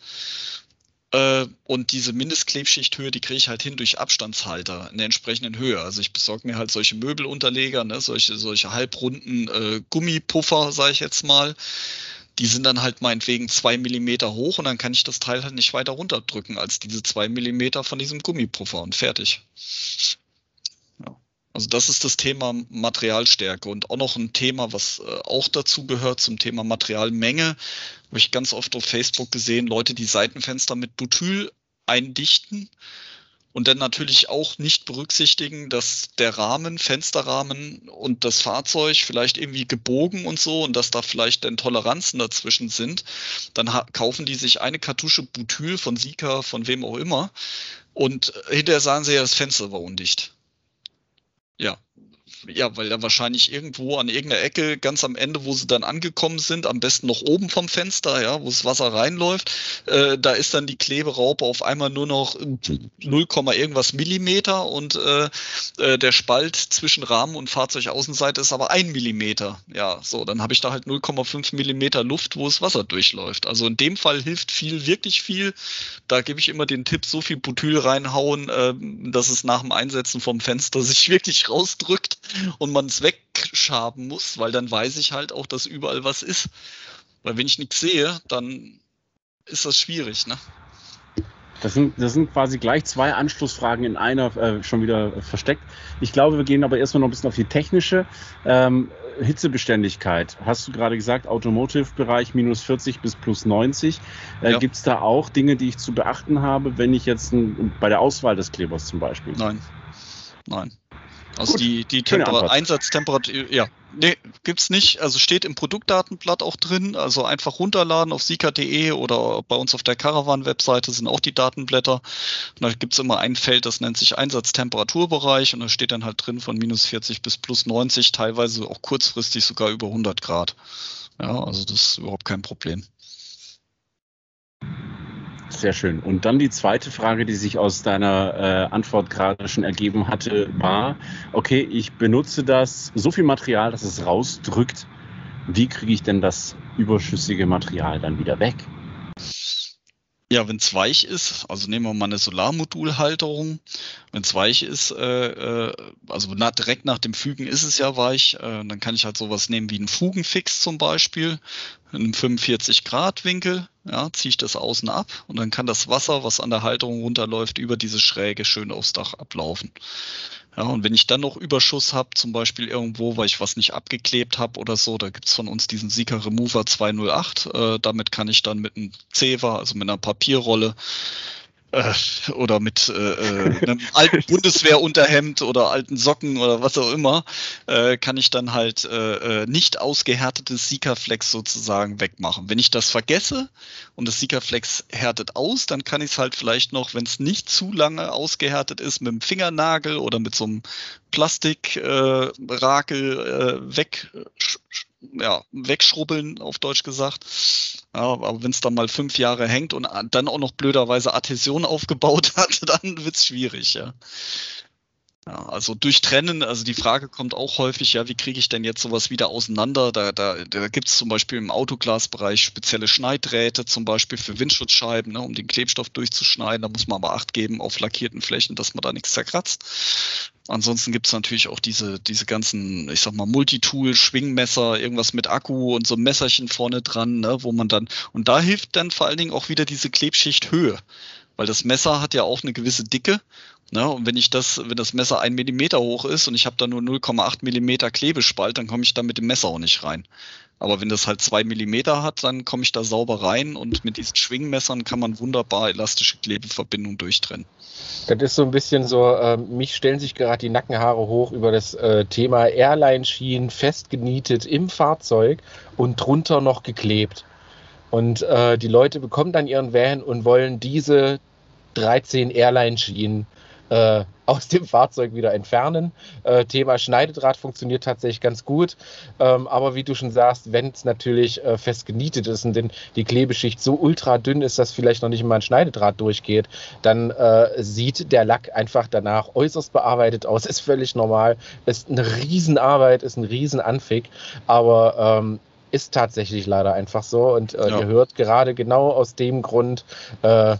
Äh, und diese Mindestklebschichthöhe, die kriege ich halt hin durch Abstandshalter in der entsprechenden Höhe. Also ich besorge mir halt solche Möbelunterleger, ne, solche, solche halbrunden äh, Gummipuffer, sage ich jetzt mal. Die sind dann halt meinetwegen zwei Millimeter hoch und dann kann ich das Teil halt nicht weiter runterdrücken als diese zwei Millimeter von diesem Gummipuffer und fertig. Also das ist das Thema Materialstärke und auch noch ein Thema, was äh, auch dazu gehört zum Thema Materialmenge. Habe ich ganz oft auf Facebook gesehen, Leute, die Seitenfenster mit Butyl eindichten und dann natürlich auch nicht berücksichtigen, dass der Rahmen, Fensterrahmen und das Fahrzeug vielleicht irgendwie gebogen und so und dass da vielleicht dann Toleranzen dazwischen sind. Dann kaufen die sich eine Kartusche Butyl von Sika, von wem auch immer und hinterher sagen sie ja, das Fenster war undicht. Ja, ja, weil da wahrscheinlich irgendwo an irgendeiner Ecke ganz am Ende, wo sie dann angekommen sind, am besten noch oben vom Fenster, ja, wo das Wasser reinläuft, äh, da ist dann die Kleberaupe auf einmal nur noch 0, irgendwas Millimeter und äh, äh, der Spalt zwischen Rahmen und Fahrzeugaußenseite ist aber ein Millimeter. Ja, so, dann habe ich da halt 0,5 Millimeter Luft, wo das Wasser durchläuft. Also in dem Fall hilft viel, wirklich viel. Da gebe ich immer den Tipp, so viel Butyl reinhauen, äh, dass es nach dem Einsetzen vom Fenster sich wirklich rausdrückt und man es wegschaben muss, weil dann weiß ich halt auch, dass überall was ist. Weil wenn ich nichts sehe, dann ist das schwierig, ne? Das sind, das sind quasi gleich zwei Anschlussfragen in einer äh, schon wieder versteckt. Ich glaube, wir gehen aber erstmal noch ein bisschen auf die technische. Ähm, Hitzebeständigkeit. Hast du gerade gesagt, Automotive-Bereich minus 40 bis plus 90. Äh, ja. Gibt es da auch Dinge, die ich zu beachten habe, wenn ich jetzt ein, bei der Auswahl des Klebers zum Beispiel? Nein. Nein. Also Gut. die, die Einsatztemperatur, ja, nee, gibt's nicht. Also steht im Produktdatenblatt auch drin. Also einfach runterladen auf sika.de oder bei uns auf der Caravan-Webseite sind auch die Datenblätter. Und da gibt's immer ein Feld, das nennt sich Einsatztemperaturbereich und da steht dann halt drin von minus 40 bis plus 90, teilweise auch kurzfristig sogar über 100 Grad. Ja, also das ist überhaupt kein Problem. Sehr schön. Und dann die zweite Frage, die sich aus deiner äh, Antwort gerade schon ergeben hatte, war, okay, ich benutze das, so viel Material, dass es rausdrückt. Wie kriege ich denn das überschüssige Material dann wieder weg? Ja, wenn es weich ist, also nehmen wir mal eine Solarmodulhalterung, wenn es weich ist, äh, äh, also na, direkt nach dem Fügen ist es ja weich, äh, dann kann ich halt sowas nehmen wie einen Fugenfix zum Beispiel, in einem 45 Grad Winkel, ja, ziehe ich das außen ab und dann kann das Wasser, was an der Halterung runterläuft, über diese Schräge schön aufs Dach ablaufen. Ja, und wenn ich dann noch Überschuss habe, zum Beispiel irgendwo, weil ich was nicht abgeklebt habe oder so, da gibt's von uns diesen Sika Remover 208. Äh, damit kann ich dann mit einem Zewa, also mit einer Papierrolle, äh, oder mit äh, äh, einem alten Bundeswehrunterhemd oder alten Socken oder was auch immer, äh, kann ich dann halt äh, äh nicht ausgehärtetes Sikaflex sozusagen wegmachen. Wenn ich das vergesse und das Sikaflex härtet aus, dann kann ich es halt vielleicht noch, wenn es nicht zu lange ausgehärtet ist, mit dem Fingernagel oder mit so einem Plastikrakel äh, weg ja, wegschrubbeln, auf Deutsch gesagt. Ja, aber wenn es dann mal fünf Jahre hängt und dann auch noch blöderweise Adhäsion aufgebaut hat, dann wird's schwierig, ja. Ja, also durchtrennen, also die Frage kommt auch häufig, ja, wie kriege ich denn jetzt sowas wieder auseinander? Da, da, da gibt es zum Beispiel im Autoglasbereich spezielle Schneiddrähte, zum Beispiel für Windschutzscheiben, ne, um den Klebstoff durchzuschneiden. Da muss man aber Acht geben auf lackierten Flächen, dass man da nichts zerkratzt. Ansonsten gibt es natürlich auch diese, diese ganzen, ich sag mal, Multitool, Schwingmesser, irgendwas mit Akku und so ein Messerchen vorne dran, ne, wo man dann, und da hilft dann vor allen Dingen auch wieder diese Klebschicht Höhe. Weil das Messer hat ja auch eine gewisse Dicke Ne? Und wenn ich das, wenn das Messer ein Millimeter hoch ist und ich habe da nur 0,8 Millimeter Klebespalt, dann komme ich da mit dem Messer auch nicht rein. Aber wenn das halt zwei Millimeter hat, dann komme ich da sauber rein und mit diesen Schwingmessern kann man wunderbar elastische Klebeverbindungen durchtrennen. Das ist so ein bisschen so, äh, mich stellen sich gerade die Nackenhaare hoch über das äh, Thema Airline-Schienen festgenietet im Fahrzeug und drunter noch geklebt. Und äh, die Leute bekommen dann ihren Van und wollen diese 13 Airline-Schienen äh, aus dem Fahrzeug wieder entfernen. Äh, Thema Schneidedraht funktioniert tatsächlich ganz gut. Ähm, aber wie du schon sagst, wenn es natürlich äh, fest genietet ist und denn die Klebeschicht so ultra dünn ist, dass vielleicht noch nicht mal ein Schneidedraht durchgeht, dann äh, sieht der Lack einfach danach äußerst bearbeitet aus. Ist völlig normal. Ist eine Riesenarbeit, ist ein Riesenanfick. Aber ähm, ist tatsächlich leider einfach so. Und äh, ja. ihr hört gerade genau aus dem Grund, äh,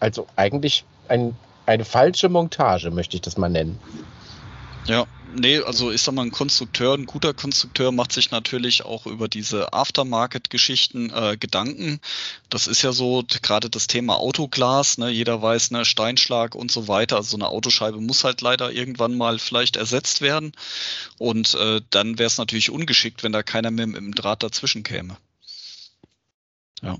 also eigentlich ein eine falsche Montage, möchte ich das mal nennen. Ja, nee, also ich sag mal, ein Konstrukteur, ein guter Konstrukteur macht sich natürlich auch über diese Aftermarket-Geschichten äh, Gedanken. Das ist ja so gerade das Thema Autoglas, ne? jeder weiß, ne, Steinschlag und so weiter. Also so eine Autoscheibe muss halt leider irgendwann mal vielleicht ersetzt werden. Und äh, dann wäre es natürlich ungeschickt, wenn da keiner mehr mit dem Draht dazwischen käme. Ja.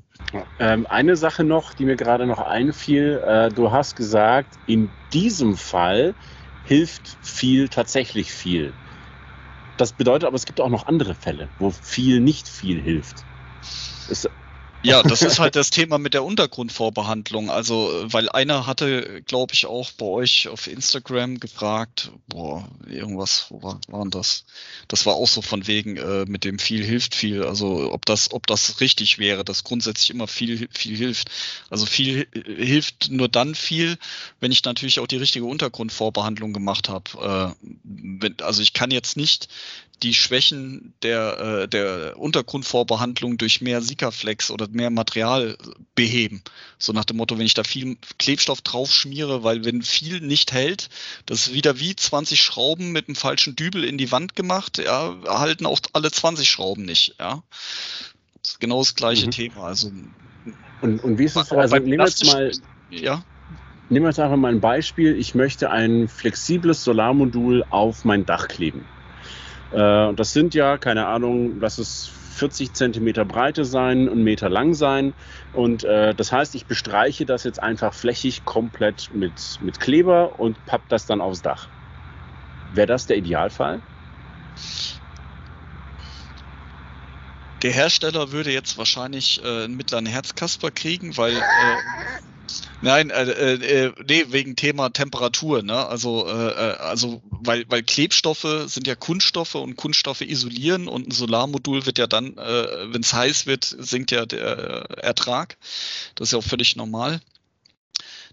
Ähm, eine Sache noch, die mir gerade noch einfiel. Äh, du hast gesagt, in diesem Fall hilft viel tatsächlich viel. Das bedeutet aber, es gibt auch noch andere Fälle, wo viel nicht viel hilft. Ist, Ja, das ist halt das Thema mit der Untergrundvorbehandlung. Also, weil einer hatte, glaube ich, auch bei euch auf Instagram gefragt, boah, irgendwas, wo war, war das? Das war auch so von wegen, äh, mit dem viel hilft viel. Also, ob das, ob das richtig wäre, dass grundsätzlich immer viel, viel hilft. Also, viel hilft nur dann viel, wenn ich natürlich auch die richtige Untergrundvorbehandlung gemacht habe. Äh, also, ich kann jetzt nicht die Schwächen der, äh, der Untergrundvorbehandlung durch mehr Sikaflex oder mehr Material beheben. So nach dem Motto, wenn ich da viel Klebstoff drauf schmiere, weil wenn viel nicht hält, das ist wieder wie 20 Schrauben mit einem falschen Dübel in die Wand gemacht, ja, halten auch alle 20 Schrauben nicht, ja. Das ist genau das gleiche mhm. Thema. Also, und, und wie ist es, also nehmen wir jetzt mal, ja. Nehmen wir jetzt einfach mal ein Beispiel. Ich möchte ein flexibles Solarmodul auf mein Dach kleben. Äh, das sind ja, keine Ahnung, lass es 40 Zentimeter Breite sein, einen Meter lang sein. Und äh, das heißt, ich bestreiche das jetzt einfach flächig komplett mit, mit Kleber und papp das dann aufs Dach. Wäre das der Idealfall? Der Hersteller würde jetzt wahrscheinlich äh, einen mittleren Herzkasper kriegen, weil äh, Nein, äh, äh, äh, nee, wegen Thema Temperatur, ne? Also, äh, äh, also weil, weil Klebstoffe sind ja Kunststoffe und Kunststoffe isolieren und ein Solarmodul wird ja dann, äh, wenn es heiß wird, sinkt ja der Ertrag. Das ist ja auch völlig normal.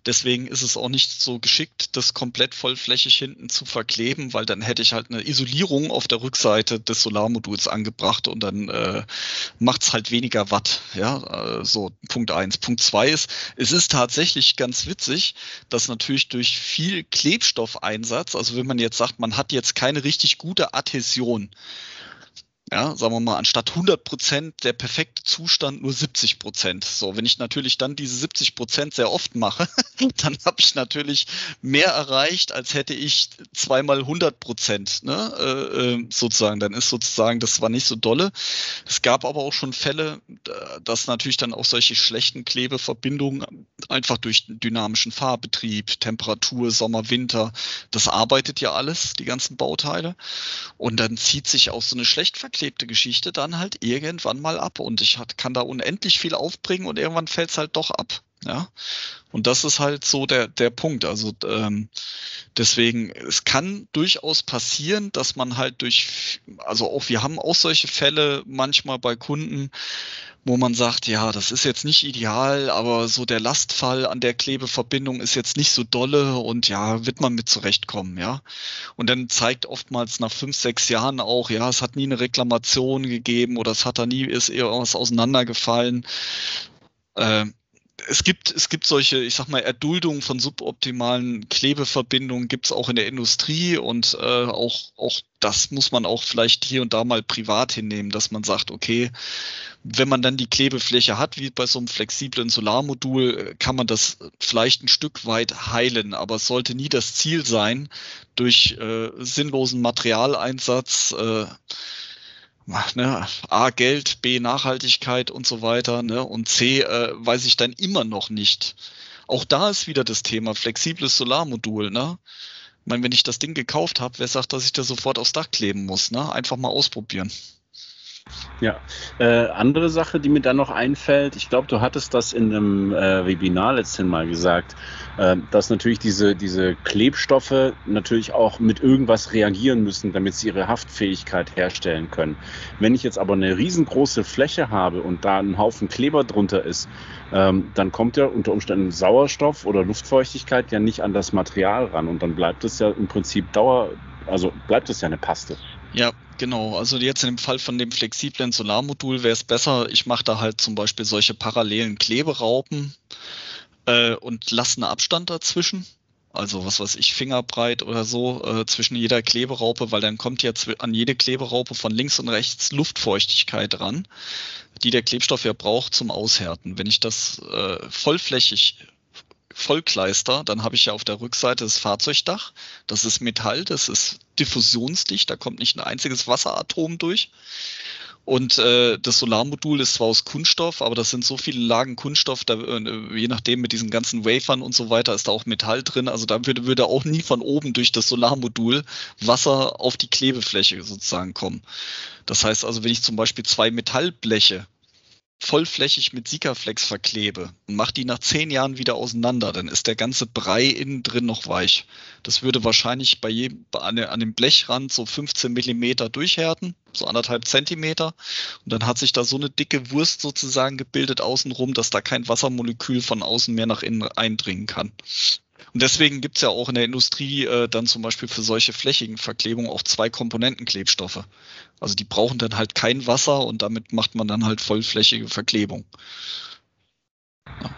Deswegen ist es auch nicht so geschickt, das komplett vollflächig hinten zu verkleben, weil dann hätte ich halt eine Isolierung auf der Rückseite des Solarmoduls angebracht und dann äh, macht es halt weniger Watt. Ja, äh, so Punkt eins. Punkt zwei ist, es ist tatsächlich ganz witzig, dass natürlich durch viel Klebstoffeinsatz, also wenn man jetzt sagt, man hat jetzt keine richtig gute Adhäsion, ja, sagen wir mal, anstatt 100 Prozent der perfekte Zustand nur 70 Prozent. So, wenn ich natürlich dann diese 70 Prozent sehr oft mache, dann habe ich natürlich mehr erreicht, als hätte ich zweimal 100 Prozent, ne, äh, äh, sozusagen. Dann ist sozusagen, das war nicht so dolle. Es gab aber auch schon Fälle, dass natürlich dann auch solche schlechten Klebeverbindungen einfach durch dynamischen Fahrbetrieb, Temperatur, Sommer, Winter, das arbeitet ja alles, die ganzen Bauteile. Und dann zieht sich auch so eine schlecht verklebte Geschichte dann halt irgendwann mal ab und ich hat, kann da unendlich viel aufbringen und irgendwann fällt es halt doch ab. Ja, und das ist halt so der, der Punkt. Also ähm, deswegen, es kann durchaus passieren, dass man halt durch, also auch wir haben auch solche Fälle manchmal bei Kunden, wo man sagt, ja, das ist jetzt nicht ideal, aber so der Lastfall an der Klebeverbindung ist jetzt nicht so dolle und ja, wird man mit zurechtkommen, ja. Und dann zeigt oftmals nach fünf, sechs Jahren auch, ja, es hat nie eine Reklamation gegeben oder es hat da nie, ist irgendwas auseinandergefallen. Äh, es gibt, es gibt solche, ich sag mal, Erduldungen von suboptimalen Klebeverbindungen gibt es auch in der Industrie und äh, auch, auch das muss man auch vielleicht hier und da mal privat hinnehmen, dass man sagt, okay, wenn man dann die Klebefläche hat, wie bei so einem flexiblen Solarmodul, kann man das vielleicht ein Stück weit heilen, aber es sollte nie das Ziel sein, durch äh, sinnlosen Materialeinsatz äh, ne, A, Geld, B, Nachhaltigkeit und so weiter, ne, und C, äh, weiß ich dann immer noch nicht. Auch da ist wieder das Thema flexibles Solarmodul, ne? Ich meine, wenn ich das Ding gekauft habe, wer sagt, dass ich das sofort aufs Dach kleben muss, ne? Einfach mal ausprobieren. Ja, äh, andere Sache, die mir dann noch einfällt, ich glaube, du hattest das in einem äh, Webinar letztens mal gesagt, äh, dass natürlich diese, diese Klebstoffe natürlich auch mit irgendwas reagieren müssen, damit sie ihre Haftfähigkeit herstellen können. Wenn ich jetzt aber eine riesengroße Fläche habe und da ein Haufen Kleber drunter ist, ähm, dann kommt ja unter Umständen Sauerstoff oder Luftfeuchtigkeit ja nicht an das Material ran und dann bleibt es ja im Prinzip Dauer, also bleibt es ja eine Paste. Ja, genau. Also jetzt in dem Fall von dem flexiblen Solarmodul wäre es besser, ich mache da halt zum Beispiel solche parallelen Kleberaupen äh, und lasse einen Abstand dazwischen. Also was weiß ich, Fingerbreit oder so äh, zwischen jeder Kleberaupe, weil dann kommt ja an jede Kleberaupe von links und rechts Luftfeuchtigkeit ran, die der Klebstoff ja braucht zum Aushärten. Wenn ich das äh, vollflächig Vollkleister, dann habe ich ja auf der Rückseite das Fahrzeugdach. Das ist Metall, das ist diffusionsdicht, da kommt nicht ein einziges Wasseratom durch. Und äh, das Solarmodul ist zwar aus Kunststoff, aber das sind so viele Lagen Kunststoff, da, äh, je nachdem mit diesen ganzen Wafern und so weiter ist da auch Metall drin. Also da würde, würde auch nie von oben durch das Solarmodul Wasser auf die Klebefläche sozusagen kommen. Das heißt also, wenn ich zum Beispiel zwei Metallbleche vollflächig mit Sikaflex verklebe und mache die nach zehn Jahren wieder auseinander, dann ist der ganze Brei innen drin noch weich. Das würde wahrscheinlich bei jedem, an, an dem Blechrand so 15 Millimeter durchhärten, so anderthalb Zentimeter. Und dann hat sich da so eine dicke Wurst sozusagen gebildet außenrum, dass da kein Wassermolekül von außen mehr nach innen eindringen kann. Und deswegen gibt's ja auch in der Industrie äh, dann zum Beispiel für solche flächigen Verklebungen auch zwei Komponentenklebstoffe. Also die brauchen dann halt kein Wasser und damit macht man dann halt vollflächige Verklebung. Ja.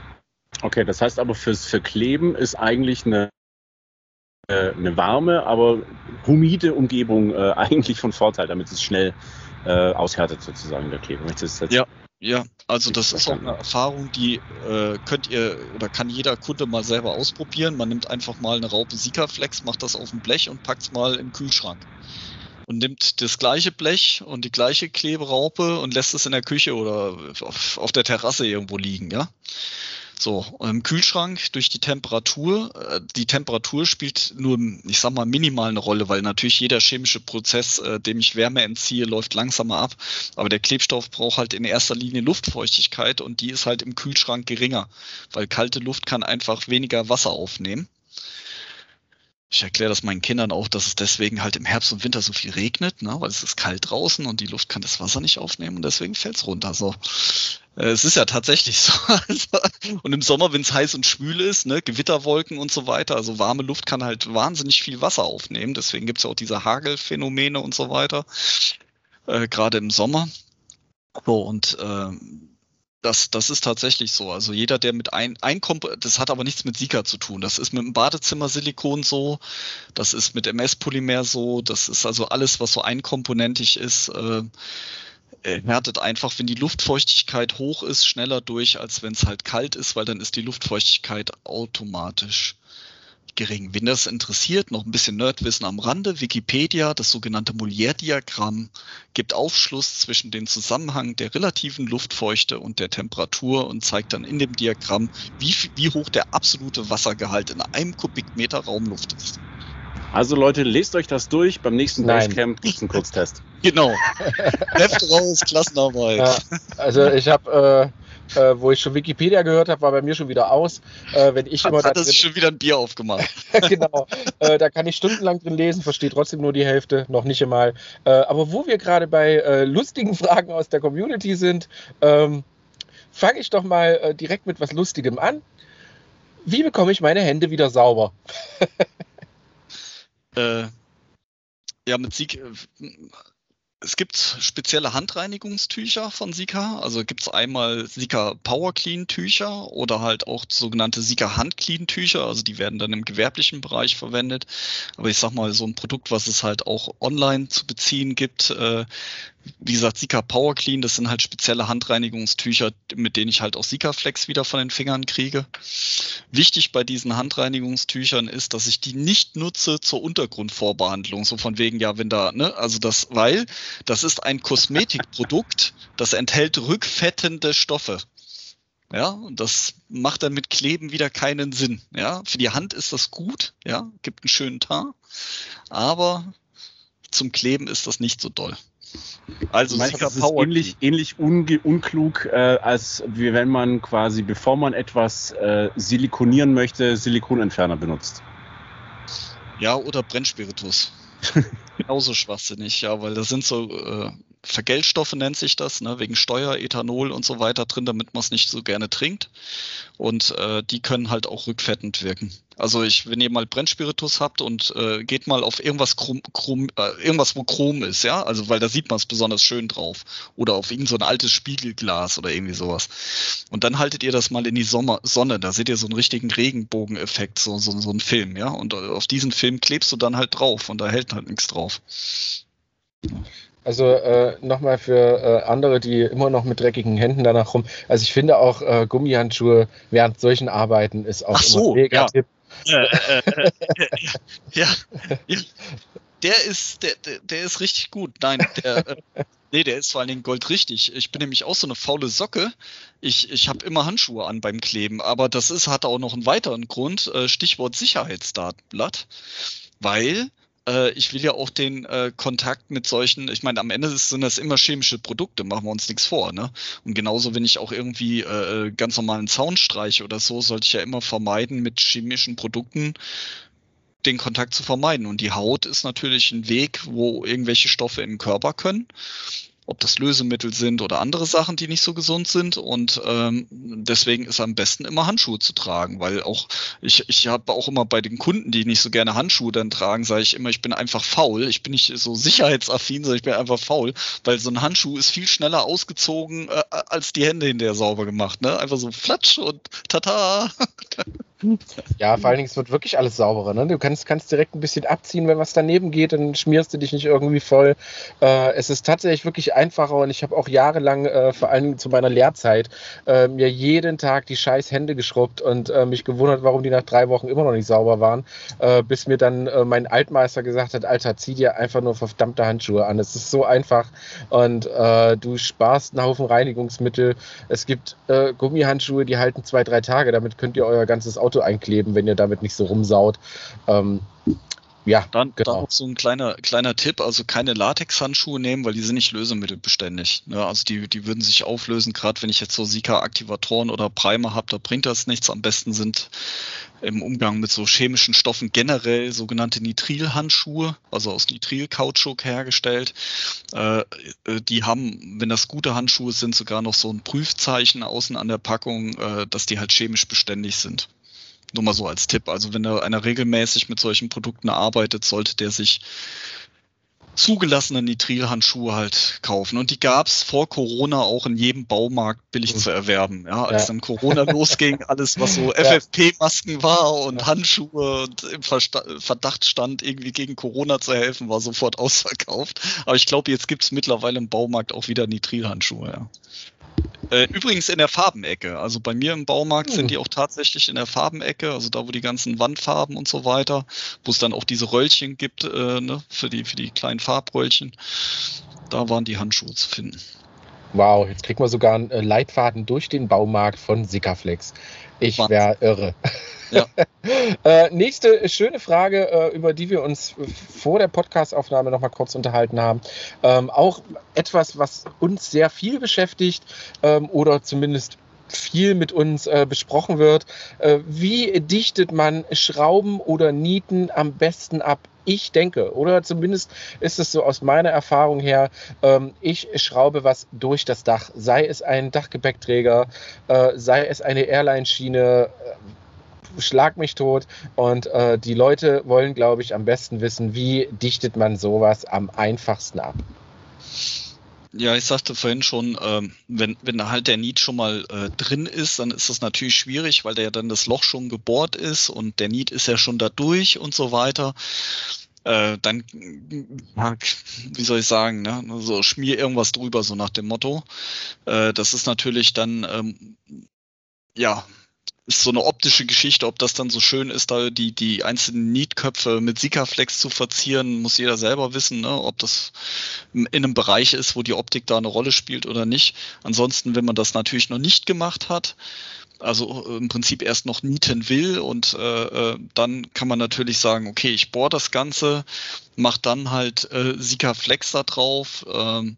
Okay, das heißt aber fürs Verkleben ist eigentlich eine, äh, eine warme, aber humide Umgebung äh, eigentlich von Vorteil, damit es schnell äh, aushärtet sozusagen der Klebung. ja, ja, also das ist auch eine Erfahrung, die äh, könnt ihr oder kann jeder Kunde mal selber ausprobieren. Man nimmt einfach mal eine Raupe Sikaflex, macht das auf dem Blech und packt es mal im Kühlschrank. Und nimmt das gleiche Blech und die gleiche Kleberaupe und lässt es in der Küche oder auf, auf der Terrasse irgendwo liegen, ja. So, im Kühlschrank durch die Temperatur, äh, die Temperatur spielt nur, ich sag mal, minimal eine Rolle, weil natürlich jeder chemische Prozess, äh, dem ich Wärme entziehe, läuft langsamer ab. Aber der Klebstoff braucht halt in erster Linie Luftfeuchtigkeit und die ist halt im Kühlschrank geringer, weil kalte Luft kann einfach weniger Wasser aufnehmen. Ich erkläre das meinen Kindern auch, dass es deswegen halt im Herbst und Winter so viel regnet, ne, weil es ist kalt draußen und die Luft kann das Wasser nicht aufnehmen und deswegen fällt es runter. So. Äh, es ist ja tatsächlich so. und im Sommer, wenn es heiß und schwül ist, ne, Gewitterwolken und so weiter, also warme Luft kann halt wahnsinnig viel Wasser aufnehmen. Deswegen gibt es ja auch diese Hagelphänomene und so weiter. Äh, Gerade im Sommer. So, und äh, das, das ist tatsächlich so. Also jeder, der mit ein, ein das hat aber nichts mit Sika zu tun. Das ist mit dem Badezimmersilikon so, das ist mit MS-Polymer so, das ist also alles, was so einkomponentig ist, äh, härtet einfach, wenn die Luftfeuchtigkeit hoch ist, schneller durch, als wenn es halt kalt ist, weil dann ist die Luftfeuchtigkeit automatisch gering. Wen das interessiert, noch ein bisschen Nerdwissen am Rande. Wikipedia, das sogenannte Molière-Diagramm, gibt Aufschluss zwischen dem Zusammenhang der relativen Luftfeuchte und der Temperatur und zeigt dann in dem Diagramm, wie, wie hoch der absolute Wassergehalt in einem Kubikmeter Raumluft ist. Also Leute, lest euch das durch. Beim nächsten Basecamp gibt es einen Kurztest. Genau. Heft raus, Klassenarbeit. Ja, also ich habe äh, äh, wo ich schon Wikipedia gehört habe, war bei mir schon wieder aus. Äh, wenn ich immer hat er schon wieder ein Bier aufgemacht. genau. Äh, da kann ich stundenlang drin lesen, verstehe trotzdem nur die Hälfte, noch nicht einmal. Äh, aber wo wir gerade bei äh, lustigen Fragen aus der Community sind, ähm, fange ich doch mal äh, direkt mit was Lustigem an. Wie bekomme ich meine Hände wieder sauber? Ja, mit Sieg es gibt spezielle Handreinigungstücher von Sika. Also gibt es einmal Sika Power Clean Tücher oder halt auch sogenannte Sika Hand Clean Tücher. Also die werden dann im gewerblichen Bereich verwendet. Aber ich sag mal, so ein Produkt, was es halt auch online zu beziehen gibt, äh, wie gesagt, Sika Power Clean, das sind halt spezielle Handreinigungstücher, mit denen ich halt auch Sika Flex wieder von den Fingern kriege. Wichtig bei diesen Handreinigungstüchern ist, dass ich die nicht nutze zur Untergrundvorbehandlung, so von wegen, ja, wenn da, ne, also das, weil das ist ein Kosmetikprodukt, das enthält rückfettende Stoffe. Ja, und das macht dann mit Kleben wieder keinen Sinn. Ja, für die Hand ist das gut, ja, gibt einen schönen Tar, aber zum Kleben ist das nicht so doll. Also meinst, das ist ähnlich, ähnlich unklug, äh, als wie wenn man quasi, bevor man etwas äh, silikonieren möchte, Silikonentferner benutzt. Ja, oder Brennspiritus. Genauso schwachsinnig, ja, weil das sind so äh, Vergeltstoffe nennt sich das, ne, wegen Steuer, Ethanol und so weiter drin, damit man es nicht so gerne trinkt. Und äh, die können halt auch rückfettend wirken. Also ich, wenn ihr mal Brennspiritus habt und äh, geht mal auf irgendwas Chrom, Chrom, äh, irgendwas, wo Chrom ist, ja, also weil da sieht man es besonders schön drauf. Oder auf irgend so ein altes Spiegelglas oder irgendwie sowas. Und dann haltet ihr das mal in die Sommer Sonne, da seht ihr so einen richtigen Regenbogeneffekt, so, so, so einen Film, ja. Und auf diesen Film klebst du dann halt drauf und da hält halt nichts drauf. Also äh, nochmal für äh, andere, die immer noch mit dreckigen Händen danach rum. Also ich finde auch äh, Gummihandschuhe während solchen Arbeiten ist auch Ach so, mega ja. Tipp. Äh, äh, äh, ja, ja, Der ist, der, der ist richtig gut. Nein, der, nee, der ist vor allen Dingen goldrichtig. Ich bin nämlich auch so eine faule Socke. Ich, ich habe immer Handschuhe an beim Kleben, aber das ist, hat auch noch einen weiteren Grund. Stichwort Sicherheitsdatenblatt. Weil äh, ich will ja auch den äh, Kontakt mit solchen, ich meine, am Ende sind das immer chemische Produkte, machen wir uns nichts vor, ne? Und genauso, wenn ich auch irgendwie äh, ganz normalen Zaun streiche oder so, sollte ich ja immer vermeiden, mit chemischen Produkten den Kontakt zu vermeiden. Und die Haut ist natürlich ein Weg, wo irgendwelche Stoffe in den Körper können ob das Lösemittel sind oder andere Sachen, die nicht so gesund sind. Und ähm, deswegen ist am besten immer Handschuhe zu tragen, weil auch ich, ich habe auch immer bei den Kunden, die nicht so gerne Handschuhe dann tragen, sage ich immer, ich bin einfach faul. Ich bin nicht so sicherheitsaffin, sondern ich bin einfach faul, weil so ein Handschuh ist viel schneller ausgezogen äh, als die Hände hinterher sauber gemacht. Ne? Einfach so flatsch und tata. Ja, vor allen Dingen, es wird wirklich alles sauberer. Ne? Du kannst, kannst direkt ein bisschen abziehen, wenn was daneben geht, dann schmierst du dich nicht irgendwie voll. Äh, es ist tatsächlich wirklich einfacher und ich habe auch jahrelang, äh, vor allem zu meiner Lehrzeit, äh, mir jeden Tag die scheiß Hände geschrubbt und äh, mich gewundert, warum die nach drei Wochen immer noch nicht sauber waren, äh, bis mir dann äh, mein Altmeister gesagt hat, Alter, zieh dir einfach nur verdammte Handschuhe an. Es ist so einfach und du sparst einen Haufen Reinigungsmittel. Es gibt Gummihandschuhe, die halten zwei, drei Tage. Damit könnt ihr euer ganzes Auto Auto einkleben, wenn ihr damit nicht so rumsaut. Ähm, ja, dann, genau. dann noch so ein kleiner, kleiner Tipp, also keine Latex-Handschuhe nehmen, weil die sind nicht lösemittelbeständig. Ne? Also die, die würden sich auflösen, gerade wenn ich jetzt so Sika-Aktivatoren oder Primer habe, da bringt das nichts. Am besten sind im Umgang mit so chemischen Stoffen generell sogenannte Nitrilhandschuhe, also aus Nitrilkautschuk hergestellt. Äh, äh, die haben, wenn das gute Handschuhe sind, sogar noch so ein Prüfzeichen außen an der Packung, äh, dass die halt chemisch beständig sind. Nur mal so als Tipp. Also wenn einer regelmäßig mit solchen Produkten arbeitet, sollte der sich zugelassene Nitrilhandschuhe halt kaufen. Und die gab es vor Corona auch in jedem Baumarkt billig zu erwerben. Ja, als ja. dann Corona losging, alles, was so FFP-Masken war und ja. Handschuhe und im Verdacht stand, irgendwie gegen Corona zu helfen, war sofort ausverkauft. Aber ich glaube, jetzt gibt es mittlerweile im Baumarkt auch wieder Nitrilhandschuhe. Ja. Äh, übrigens in der Farbenecke. Also bei mir im Baumarkt sind die auch tatsächlich in der Farbenecke, also da, wo die ganzen Wandfarben und so weiter, wo es dann auch diese Röllchen gibt äh, ne, für, die, für die kleinen Farbröllchen. Da waren die Handschuhe zu finden. Wow, jetzt kriegt man sogar einen äh, Leitfaden durch den Baumarkt von Sikaflex. Ich wäre irre. Ja. äh, nächste schöne Frage, äh, über die wir uns vor der Podcastaufnahme noch mal kurz unterhalten haben. Ähm, auch etwas, was uns sehr viel beschäftigt ähm, oder zumindest viel mit uns äh, besprochen wird. Äh, wie dichtet man Schrauben oder Nieten am besten ab? Ich denke, oder zumindest ist es so aus meiner Erfahrung her, ähm, ich schraube was durch das Dach, sei es ein Dachgepäckträger, äh, sei es eine Airline-Schiene, schlag mich tot. Und äh, die Leute wollen, glaube ich, am besten wissen, wie dichtet man sowas am einfachsten ab. Ja, ich sagte vorhin schon, ähm, wenn, wenn da halt der Niet schon mal äh, drin ist, dann ist das natürlich schwierig, weil der ja dann das Loch schon gebohrt ist und der Niet ist ja schon da durch und so weiter. Äh, dann, wie soll ich sagen, ne? so schmier irgendwas drüber, so nach dem Motto. Äh, das ist natürlich dann, ähm, ja, ist so eine optische Geschichte, ob das dann so schön ist, da die, die einzelnen Nietköpfe mit Sikaflex zu verzieren, muss jeder selber wissen, ne? ob das in einem Bereich ist, wo die Optik da eine Rolle spielt oder nicht. Ansonsten, wenn man das natürlich noch nicht gemacht hat, also äh, im Prinzip erst noch nieten will und äh, äh, dann kann man natürlich sagen, okay, ich bohre das Ganze, mache dann halt äh, Sikaflex da drauf, ähm,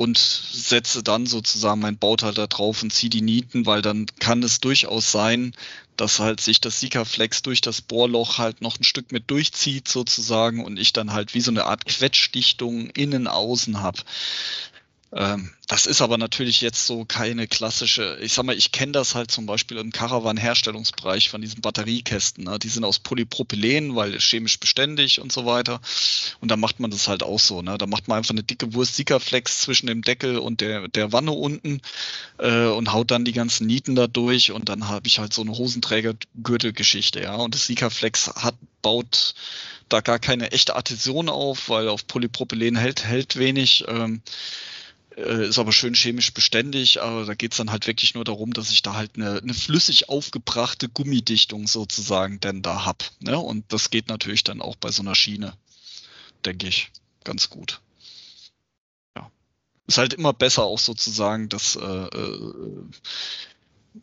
und setze dann sozusagen mein Bauteil da drauf und ziehe die Nieten, weil dann kann es durchaus sein, dass halt sich das Sikaflex durch das Bohrloch halt noch ein Stück mit durchzieht sozusagen und ich dann halt wie so eine Art Quetschdichtung innen außen habe. Ähm, das ist aber natürlich jetzt so keine klassische, ich sag mal, ich kenne das halt zum Beispiel im Caravan-Herstellungsbereich von diesen Batteriekästen. Ne? Die sind aus Polypropylen, weil chemisch beständig und so weiter. Und da macht man das halt auch so. Ne? Da macht man einfach eine dicke Wurst Sikaflex zwischen dem Deckel und der, der Wanne unten äh, und haut dann die ganzen Nieten da durch und dann habe ich halt so eine Hosenträger-Gürtelgeschichte. Ja? Und das Sikaflex hat, baut da gar keine echte Adhäsion auf, weil auf Polypropylen hält, hält wenig. Ähm, äh, ist aber schön chemisch beständig, aber da geht es dann halt wirklich nur darum, dass ich da halt eine, eine flüssig aufgebrachte Gummidichtung sozusagen denn da habe. Ne? Und das geht natürlich dann auch bei so einer Schiene, denke ich, ganz gut. Ja. Ist halt immer besser auch sozusagen, dass äh, äh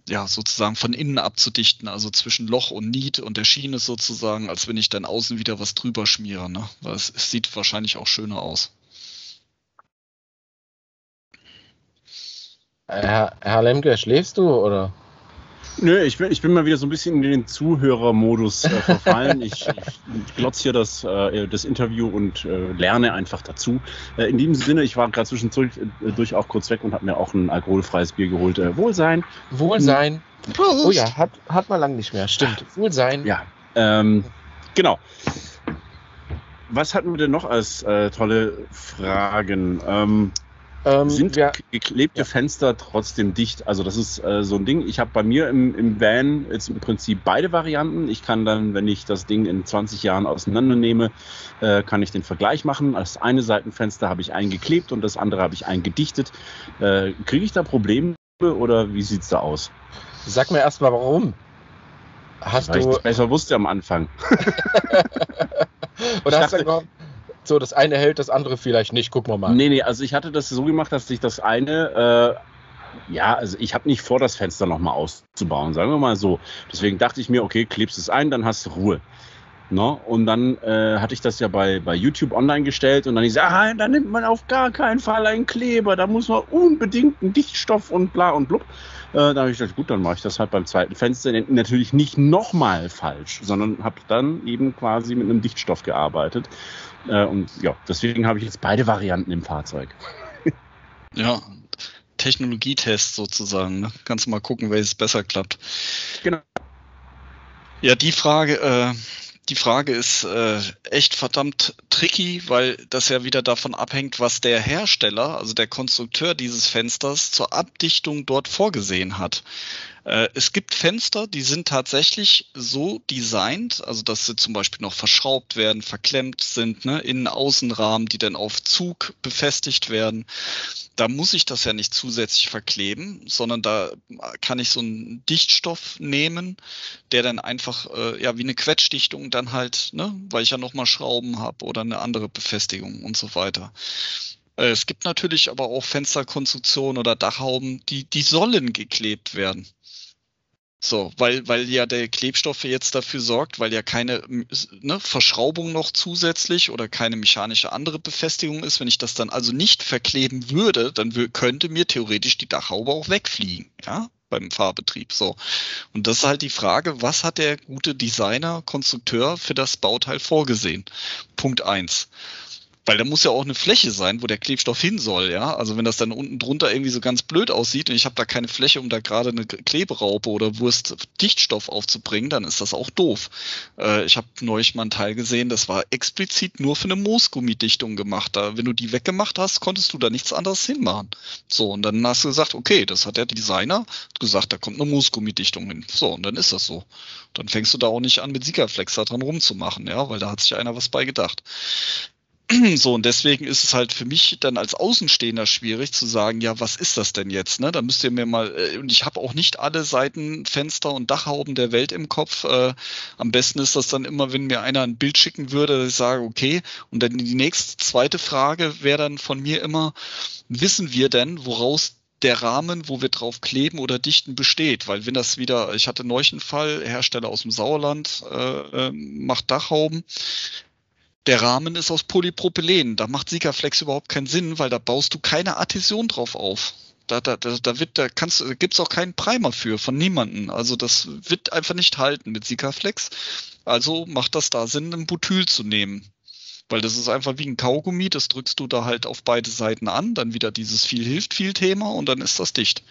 ja, sozusagen von innen abzudichten, also zwischen Loch und Nied und der Schiene sozusagen, als wenn ich dann außen wieder was drüber schmiere. Ne? Weil es, es sieht wahrscheinlich auch schöner aus. Herr, Herr Lemke, schläfst du oder? Nö, ich bin, ich bin mal wieder so ein bisschen in den Zuhörermodus äh, verfallen. ich, ich glotze hier das, äh, das Interview und äh, lerne einfach dazu. Äh, in diesem Sinne, ich war gerade zwischendurch äh, durch auch kurz weg und habe mir auch ein alkoholfreies Bier geholt. Äh, Wohlsein. Wohlsein. Oh ja, hat, hat man lange nicht mehr. Stimmt. Wohlsein. Ja, ähm, genau. Was hatten wir denn noch als tolle Fragen? Ähm, ähm, sind ja, geklebte ja. Fenster trotzdem dicht? Also das ist äh, so ein Ding. Ich habe bei mir im, im Van jetzt im Prinzip beide Varianten. Ich kann dann, wenn ich das Ding in 20 Jahren auseinandernehme, äh, kann ich den Vergleich machen. Das eine Seitenfenster habe ich eingeklebt und das andere habe ich eingedichtet. Äh, Kriege ich da Probleme oder wie sieht es da aus? Sag mir erstmal warum. Hast Weil du ich besser wusste am Anfang. Oder hast dachte, du so, das eine hält, das andere vielleicht nicht. Gucken wir mal. Nee, nee, also ich hatte das so gemacht, dass ich das eine, äh, ja, also ich habe nicht vor, das Fenster nochmal auszubauen, sagen wir mal so. Deswegen dachte ich mir, okay, klebst es ein, dann hast du Ruhe. No? Und dann äh, hatte ich das ja bei, bei YouTube online gestellt und dann ich sage, ah, da nimmt man auf gar keinen Fall einen Kleber, da muss man unbedingt einen Dichtstoff und bla und blub. Äh, da habe ich gedacht, gut, dann mache ich das halt beim zweiten Fenster. Natürlich nicht nochmal falsch, sondern habe dann eben quasi mit einem Dichtstoff gearbeitet. Äh, und ja, deswegen habe ich jetzt beide Varianten im Fahrzeug. Ja, Technologietest sozusagen. Ne? Kannst du mal gucken, welches besser klappt. Genau. Ja, die Frage, äh, die Frage ist äh, echt verdammt tricky, weil das ja wieder davon abhängt, was der Hersteller, also der Konstrukteur dieses Fensters zur Abdichtung dort vorgesehen hat. Äh, es gibt Fenster, die sind tatsächlich so designt, also dass sie zum Beispiel noch verschraubt werden, verklemmt sind, ne, Innen-Außenrahmen, die dann auf Zug befestigt werden. Da muss ich das ja nicht zusätzlich verkleben, sondern da kann ich so einen Dichtstoff nehmen, der dann einfach äh, ja wie eine Quetschdichtung dann halt, ne, weil ich ja noch mal Schrauben habe oder eine andere Befestigung und so weiter. Äh, es gibt natürlich aber auch Fensterkonstruktionen oder Dachhauben, die, die sollen geklebt werden. So, weil, weil ja der Klebstoff jetzt dafür sorgt, weil ja keine ne, Verschraubung noch zusätzlich oder keine mechanische andere Befestigung ist. Wenn ich das dann also nicht verkleben würde, dann könnte mir theoretisch die Dachhaube auch wegfliegen, ja, beim Fahrbetrieb. So. Und das ist halt die Frage, was hat der gute Designer, Konstrukteur für das Bauteil vorgesehen? Punkt eins. Weil da muss ja auch eine Fläche sein, wo der Klebstoff hin soll, ja. Also wenn das dann unten drunter irgendwie so ganz blöd aussieht und ich habe da keine Fläche, um da gerade eine Kleberaupe oder Wurst Dichtstoff aufzubringen, dann ist das auch doof. Äh, ich habe neulich mal einen Teil gesehen, das war explizit nur für eine Moosgummidichtung gemacht. Da, wenn du die weggemacht hast, konntest du da nichts anderes hinmachen. So, und dann hast du gesagt, okay, das hat der Designer gesagt, da kommt eine Moosgummidichtung hin. So, und dann ist das so. Dann fängst du da auch nicht an, mit Siegerflex da dran rumzumachen, ja, weil da hat sich einer was bei gedacht. So, und deswegen ist es halt für mich dann als Außenstehender schwierig zu sagen, ja, was ist das denn jetzt? Ne? Da müsst ihr mir mal, äh, und ich habe auch nicht alle Seitenfenster und Dachhauben der Welt im Kopf. Äh, am besten ist das dann immer, wenn mir einer ein Bild schicken würde, dass ich sage, okay, und dann die nächste zweite Frage wäre dann von mir immer, wissen wir denn, woraus der Rahmen, wo wir drauf kleben oder dichten, besteht. Weil wenn das wieder, ich hatte neulich einen Fall, Hersteller aus dem Sauerland äh, äh macht Dachhauben der Rahmen ist aus Polypropylen. Da macht Sikaflex überhaupt keinen Sinn, weil da baust du keine Adhäsion drauf auf. Da, da, da, da wird, da kannst, gibt's auch keinen Primer für von niemanden. Also das wird einfach nicht halten mit Sikaflex. Also macht das da Sinn, ein Butyl zu nehmen. Weil das ist einfach wie ein Kaugummi, das drückst du da halt auf beide Seiten an, dann wieder dieses viel hilft viel Thema und dann ist das dicht.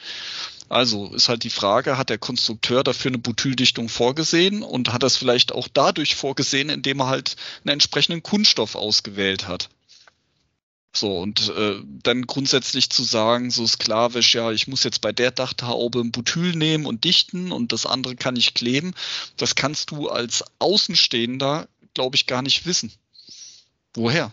Also ist halt die Frage, hat der Konstrukteur dafür eine Butyldichtung vorgesehen und hat das vielleicht auch dadurch vorgesehen, indem er halt einen entsprechenden Kunststoff ausgewählt hat. So, und äh, dann grundsätzlich zu sagen, so sklavisch, ja, ich muss jetzt bei der Dachhaube ein Butyl nehmen und dichten und das andere kann ich kleben, das kannst du als Außenstehender, glaube ich, gar nicht wissen. Woher?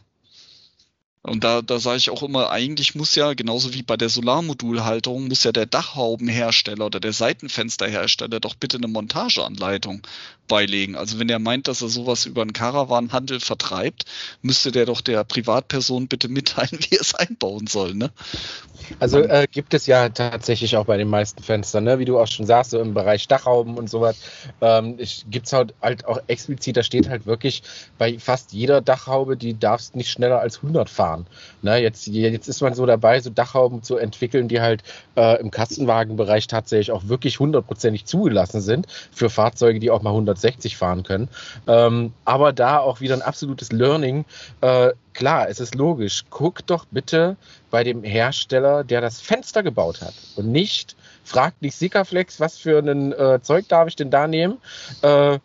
Und da, da sage ich auch immer, eigentlich muss ja, genauso wie bei der Solarmodulhalterung, muss ja der Dachhaubenhersteller oder der Seitenfensterhersteller doch bitte eine Montageanleitung beilegen. Also wenn er meint, dass er sowas über einen Caravanhandel vertreibt, müsste der doch der Privatperson bitte mitteilen, wie er es einbauen soll. Ne? Also äh, gibt es ja tatsächlich auch bei den meisten Fenstern, ne? wie du auch schon sagst, so im Bereich Dachhauben und sowas, ähm, gibt es halt, halt auch explizit, da steht halt wirklich bei fast jeder Dachhaube, die darfst nicht schneller als 100 fahren fahren. Ne, jetzt, jetzt ist man so dabei, so Dachhauben zu entwickeln, die halt äh, im Kastenwagenbereich tatsächlich auch wirklich hundertprozentig zugelassen sind für Fahrzeuge, die auch mal 160 fahren können. Ähm, aber da auch wieder ein absolutes Learning. Äh, klar, es ist logisch. Guck doch bitte bei dem Hersteller, der das Fenster gebaut hat und nicht fragt nicht Sikaflex, was für ein äh, Zeug darf ich denn da nehmen? Äh,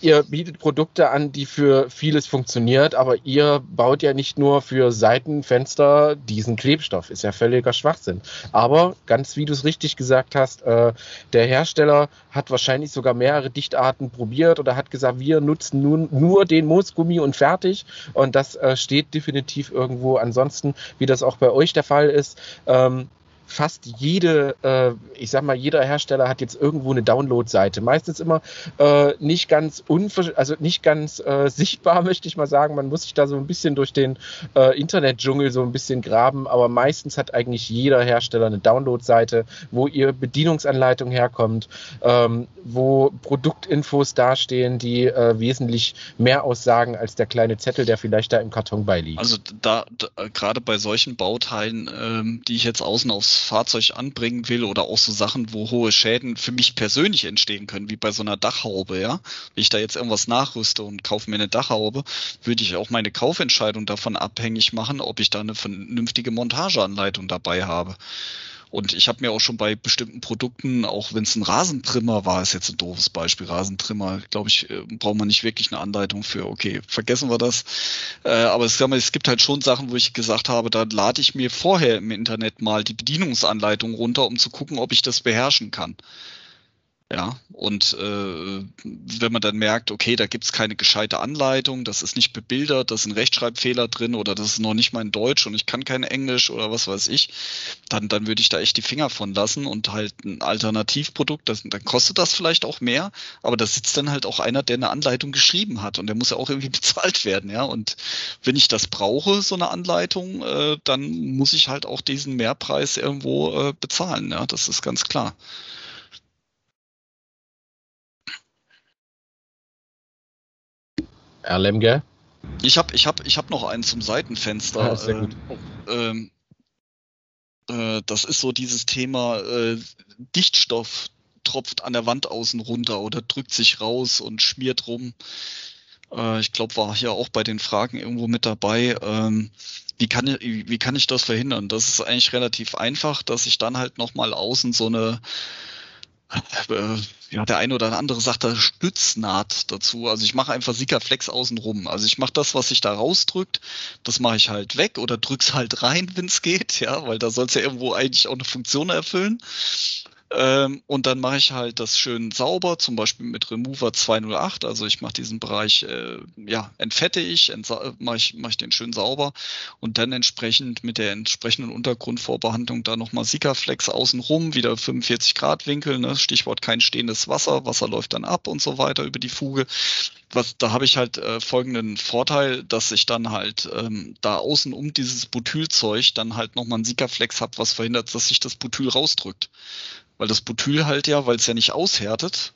ihr bietet Produkte an, die für vieles funktioniert, aber ihr baut ja nicht nur für Seitenfenster diesen Klebstoff. Ist ja völliger Schwachsinn. Aber ganz wie du es richtig gesagt hast, äh, der Hersteller hat wahrscheinlich sogar mehrere Dichtarten probiert oder hat gesagt, wir nutzen nun nur den Moosgummi und fertig. Und das äh, steht definitiv irgendwo. Ansonsten, wie das auch bei euch der Fall ist, ähm, fast jede, äh, ich sag mal, jeder Hersteller hat jetzt irgendwo eine Download-Seite. Meistens immer äh, nicht ganz also nicht ganz äh, sichtbar, möchte ich mal sagen. Man muss sich da so ein bisschen durch den äh, Internetdschungel so ein bisschen graben, aber meistens hat eigentlich jeder Hersteller eine Download-Seite, wo ihr Bedienungsanleitung herkommt, ähm, wo Produktinfos dastehen, die äh, wesentlich mehr aussagen als der kleine Zettel, der vielleicht da im Karton beiliegt. Also da, da gerade bei solchen Bauteilen, ähm, die ich jetzt außen aufs Fahrzeug anbringen will oder auch so Sachen, wo hohe Schäden für mich persönlich entstehen können, wie bei so einer Dachhaube, ja. Wenn ich da jetzt irgendwas nachrüste und kaufe mir eine Dachhaube, würde ich auch meine Kaufentscheidung davon abhängig machen, ob ich da eine vernünftige Montageanleitung dabei habe. Und ich habe mir auch schon bei bestimmten Produkten, auch wenn es ein Rasentrimmer war, ist jetzt ein doofes Beispiel, Rasentrimmer, glaube ich, äh, braucht man nicht wirklich eine Anleitung für. Okay, vergessen wir das. Äh, aber es, es gibt halt schon Sachen, wo ich gesagt habe, da lade ich mir vorher im Internet mal die Bedienungsanleitung runter, um zu gucken, ob ich das beherrschen kann. Ja, und äh, wenn man dann merkt, okay, da gibt's keine gescheite Anleitung, das ist nicht bebildert, da sind Rechtschreibfehler drin oder das ist noch nicht mein Deutsch und ich kann kein Englisch oder was weiß ich, dann, dann würde ich da echt die Finger von lassen und halt ein Alternativprodukt, das, dann kostet das vielleicht auch mehr, aber da sitzt dann halt auch einer, der eine Anleitung geschrieben hat und der muss ja auch irgendwie bezahlt werden, ja. Und wenn ich das brauche, so eine Anleitung, äh, dann muss ich halt auch diesen Mehrpreis irgendwo äh, bezahlen, ja, das ist ganz klar. Erlemge? Ich habe ich hab, ich hab noch einen zum Seitenfenster. Ja, sehr gut. Ähm, äh, das ist so dieses Thema äh, Dichtstoff tropft an der Wand außen runter oder drückt sich raus und schmiert rum. Äh, ich glaube, war hier auch bei den Fragen irgendwo mit dabei. Ähm, wie, kann, wie kann ich das verhindern? Das ist eigentlich relativ einfach, dass ich dann halt nochmal außen so eine ja, der eine oder andere sagt da Stütznaht dazu. Also ich mache einfach Sikaflex außen rum. Also ich mache das, was sich da rausdrückt, das mache ich halt weg oder drück's halt rein, wenn es geht, ja, weil da soll es ja irgendwo eigentlich auch eine Funktion erfüllen. Ähm, und dann mache ich halt das schön sauber, zum Beispiel mit Remover 208. Also ich mache diesen Bereich, äh, ja, entfette ich, mache ich, mach ich den schön sauber und dann entsprechend mit der entsprechenden Untergrundvorbehandlung da nochmal Sikaflex außenrum, wieder 45 Grad Winkel, ne? Stichwort kein stehendes Wasser, Wasser läuft dann ab und so weiter über die Fuge. Was, da habe ich halt äh, folgenden Vorteil, dass ich dann halt ähm, da außen um dieses Butylzeug dann halt nochmal ein Sikaflex habe, was verhindert, dass sich das Butyl rausdrückt. Weil das Butyl halt ja, weil es ja nicht aushärtet,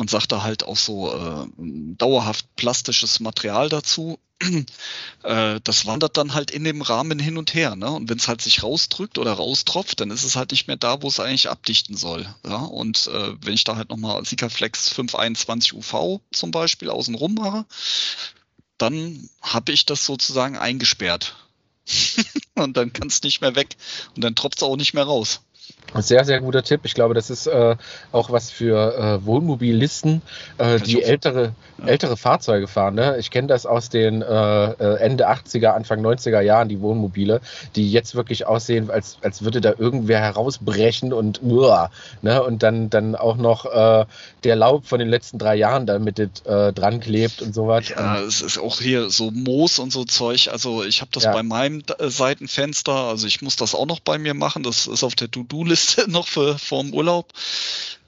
man sagt da halt auch so äh, dauerhaft plastisches Material dazu. äh, das wandert dann halt in dem Rahmen hin und her. Ne? Und wenn es halt sich rausdrückt oder raustropft, dann ist es halt nicht mehr da, wo es eigentlich abdichten soll. Ja? Und äh, wenn ich da halt nochmal Sikaflex 521 UV zum Beispiel außenrum mache, dann habe ich das sozusagen eingesperrt. und dann kann es nicht mehr weg und dann tropft es auch nicht mehr raus. Sehr, sehr guter Tipp. Ich glaube, das ist äh, auch was für äh, Wohnmobillisten, äh, die ältere. Ältere Fahrzeuge fahren. Ne? Ich kenne das aus den äh, äh Ende 80er, Anfang 90er Jahren, die Wohnmobile, die jetzt wirklich aussehen, als, als würde da irgendwer herausbrechen und uah, ne? und dann, dann auch noch äh, der Laub von den letzten drei Jahren da mit äh, dran klebt und sowas. Ja, es ist auch hier so Moos und so Zeug. Also ich habe das ja. bei meinem äh, Seitenfenster, also ich muss das auch noch bei mir machen. Das ist auf der To-Do-Liste Liste noch für vorm Urlaub,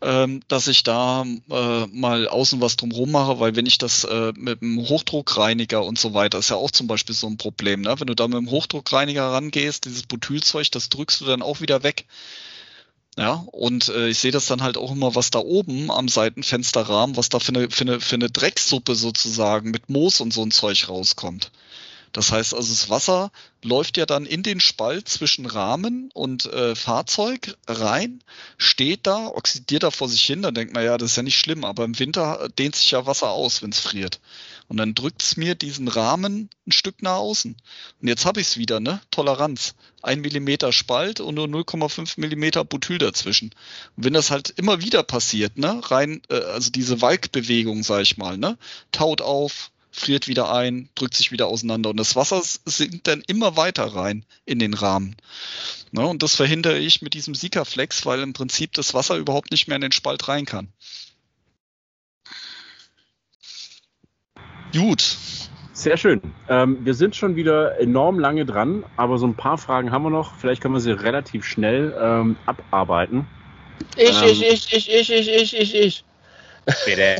ähm, dass ich da äh, mal außen was drumherum mache, weil wenn ich das äh, mit dem Hochdruckreiniger und so weiter, ist ja auch zum Beispiel so ein Problem, ne? Wenn du da mit dem Hochdruckreiniger rangehst, dieses Butylzeug, das drückst du dann auch wieder weg. Ja, und äh, ich sehe das dann halt auch immer, was da oben am Seitenfensterrahmen, was da für eine, für eine, für eine Drecksuppe sozusagen mit Moos und so ein Zeug rauskommt. Das heißt also, das Wasser läuft ja dann in den Spalt zwischen Rahmen und äh, Fahrzeug rein, steht da, oxidiert da vor sich hin, dann denkt man ja, das ist ja nicht schlimm, aber im Winter dehnt sich ja Wasser aus, wenn es friert. Und dann drückt es mir diesen Rahmen ein Stück nach außen. Und jetzt habe ich es wieder, ne? Toleranz. Ein Millimeter Spalt und nur 0,5 Millimeter Butyl dazwischen. Und wenn das halt immer wieder passiert, ne? Rein, äh, also diese Walkbewegung, sag ich mal, ne? Taut auf, friert wieder ein, drückt sich wieder auseinander und das Wasser sinkt dann immer weiter rein in den Rahmen. Ne, und das verhindere ich mit diesem Sikaflex, weil im Prinzip das Wasser überhaupt nicht mehr in den Spalt rein kann. Gut. Sehr schön. Ähm, wir sind schon wieder enorm lange dran, aber so ein paar Fragen haben wir noch. Vielleicht können wir sie relativ schnell ähm, abarbeiten. Ich, ähm, ich, ich, ich, ich, ich, ich, ich, ich. Bitte.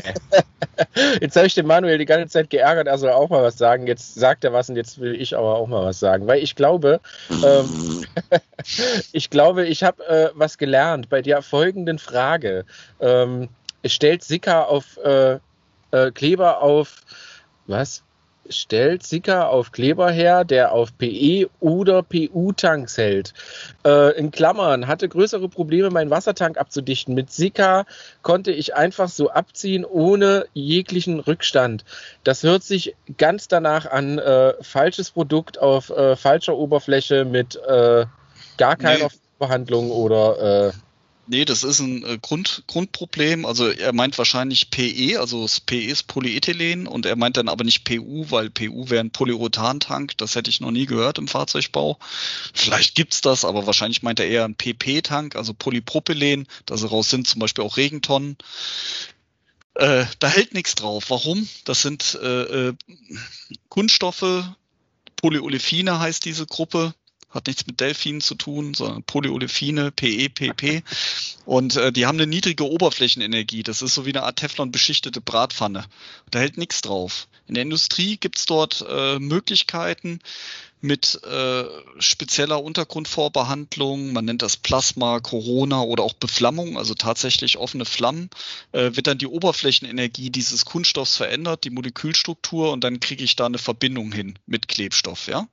Jetzt habe ich den Manuel die ganze Zeit geärgert, er soll auch mal was sagen. Jetzt sagt er was und jetzt will ich aber auch mal was sagen. Weil ich glaube, ähm, ich glaube, ich habe äh, was gelernt bei der folgenden Frage. Ähm, stellt Sika auf äh, äh, Kleber auf was? Stellt Sika auf Kleber her, der auf PE oder PU-Tanks hält. Äh, in Klammern, hatte größere Probleme, meinen Wassertank abzudichten. Mit Sika konnte ich einfach so abziehen, ohne jeglichen Rückstand. Das hört sich ganz danach an, äh, falsches Produkt auf äh, falscher Oberfläche mit äh, gar keiner nee. Behandlung oder äh, Nee, das ist ein äh, Grund, Grundproblem. Also er meint wahrscheinlich PE, also das PE ist Polyethylen und er meint dann aber nicht PU, weil PU wäre ein Polyurethan-Tank. Das hätte ich noch nie gehört im Fahrzeugbau. Vielleicht gibt's das, aber wahrscheinlich meint er eher ein PP-Tank, also Polypropylen. Daraus sind zum Beispiel auch Regentonnen. Äh, da hält nichts drauf. Warum? Das sind äh, äh, Kunststoffe, Polyolefine heißt diese Gruppe hat nichts mit Delfinen zu tun, sondern Polyolefine, PE, PP. Und äh, die haben eine niedrige Oberflächenenergie. Das ist so wie eine Art Teflon beschichtete Bratpfanne. Da hält nichts drauf. In der Industrie gibt's dort äh, Möglichkeiten, mit äh, spezieller Untergrundvorbehandlung, man nennt das Plasma, Corona oder auch Beflammung, also tatsächlich offene Flammen, äh, wird dann die Oberflächenenergie dieses Kunststoffs verändert, die Molekülstruktur und dann kriege ich da eine Verbindung hin mit Klebstoff, ja.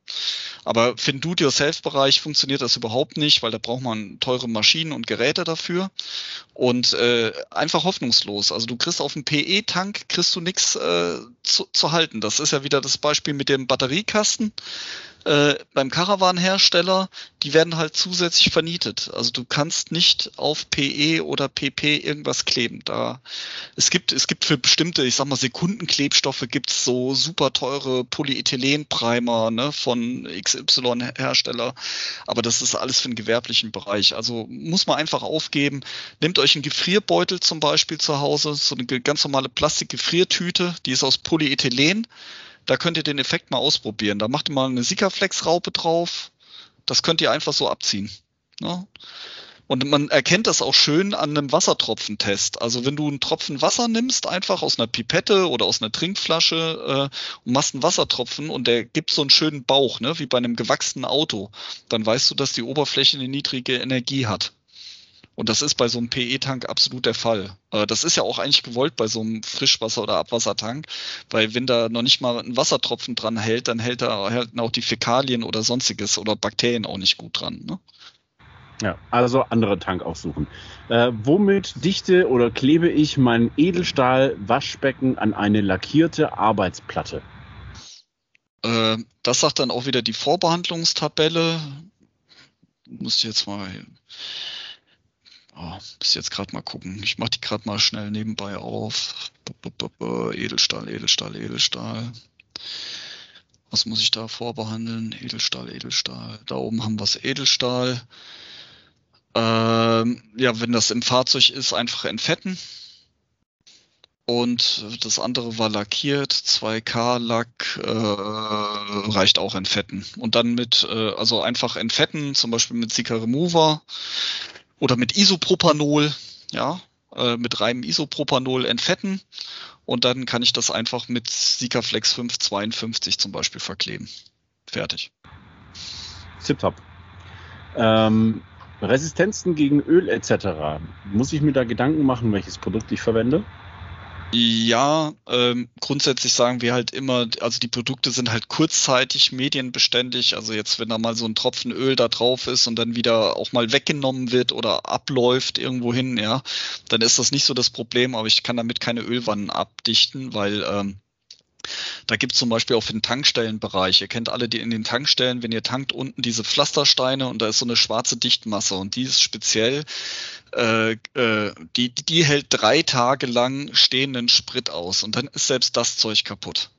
Aber für den Do-it-yourself-Bereich funktioniert das überhaupt nicht, weil da braucht man teure Maschinen und Geräte dafür und äh, einfach hoffnungslos. Also du kriegst auf dem PE-Tank kriegst du nichts äh, zu, zu halten. Das ist ja wieder das Beispiel mit dem Batteriekasten äh, beim Caravan-Hersteller, die werden halt zusätzlich vernietet. Also du kannst nicht auf PE oder PP irgendwas kleben. Da es gibt es gibt für bestimmte, ich sag mal Sekundenklebstoffe gibt's so super teure Polyethylenprimer ne, von XY-Hersteller, aber das ist alles für den gewerblichen Bereich. Also muss man einfach aufgeben. Nehmt euch einen Gefrierbeutel zum Beispiel zu Hause, so eine ganz normale Plastikgefriertüte, die ist aus Polyethylen. Da könnt ihr den Effekt mal ausprobieren. Da macht ihr mal eine Sikaflex-Raupe drauf. Das könnt ihr einfach so abziehen. Ne? Und man erkennt das auch schön an einem Wassertropfentest. Also wenn du einen Tropfen Wasser nimmst, einfach aus einer Pipette oder aus einer Trinkflasche äh, und machst einen Wassertropfen und der gibt so einen schönen Bauch, ne, wie bei einem gewachsenen Auto, dann weißt du, dass die Oberfläche eine niedrige Energie hat. Und das ist bei so einem PE-Tank absolut der Fall. Äh, das ist ja auch eigentlich gewollt bei so einem Frischwasser- oder Abwassertank, weil wenn da noch nicht mal ein Wassertropfen dran hält, dann hält da halten auch die Fäkalien oder sonstiges oder Bakterien auch nicht gut dran. Ne? Ja, also andere Tank aussuchen. Äh, womit dichte oder klebe ich mein Edelstahl-Waschbecken an eine lackierte Arbeitsplatte? Äh, das sagt dann auch wieder die Vorbehandlungstabelle. Muss ich jetzt mal Oh, bis jetzt gerade mal gucken. Ich mache die gerade mal schnell nebenbei auf. Edelstahl, Edelstahl, Edelstahl. Was muss ich da vorbehandeln? Edelstahl, Edelstahl. Da oben haben wir es Edelstahl. Ähm, ja, wenn das im Fahrzeug ist, einfach entfetten. Und das andere war lackiert, 2K-Lack äh, reicht auch entfetten. Und dann mit, äh, also einfach entfetten, zum Beispiel mit Sika Remover oder mit Isopropanol, ja, äh, mit reinem Isopropanol entfetten. Und dann kann ich das einfach mit Sikaflex 552 zum Beispiel verkleben. Fertig. Tipptopp. Ähm, Resistenzen gegen Öl etc. Muss ich mir da Gedanken machen, welches Produkt ich verwende? Ja, ähm, grundsätzlich sagen wir halt immer, also die Produkte sind halt kurzzeitig medienbeständig. Also jetzt, wenn da mal so ein Tropfen Öl da drauf ist und dann wieder auch mal weggenommen wird oder abläuft irgendwo hin, ja, dann ist das nicht so das Problem, aber ich kann damit keine Ölwannen abdichten, weil ähm, da gibt es zum Beispiel auch für den Tankstellenbereich. Ihr kennt alle die in den Tankstellen, wenn ihr tankt unten diese Pflastersteine und da ist so eine schwarze Dichtmasse und die ist speziell, äh, äh, die, die hält drei Tage lang stehenden Sprit aus und dann ist selbst das Zeug kaputt.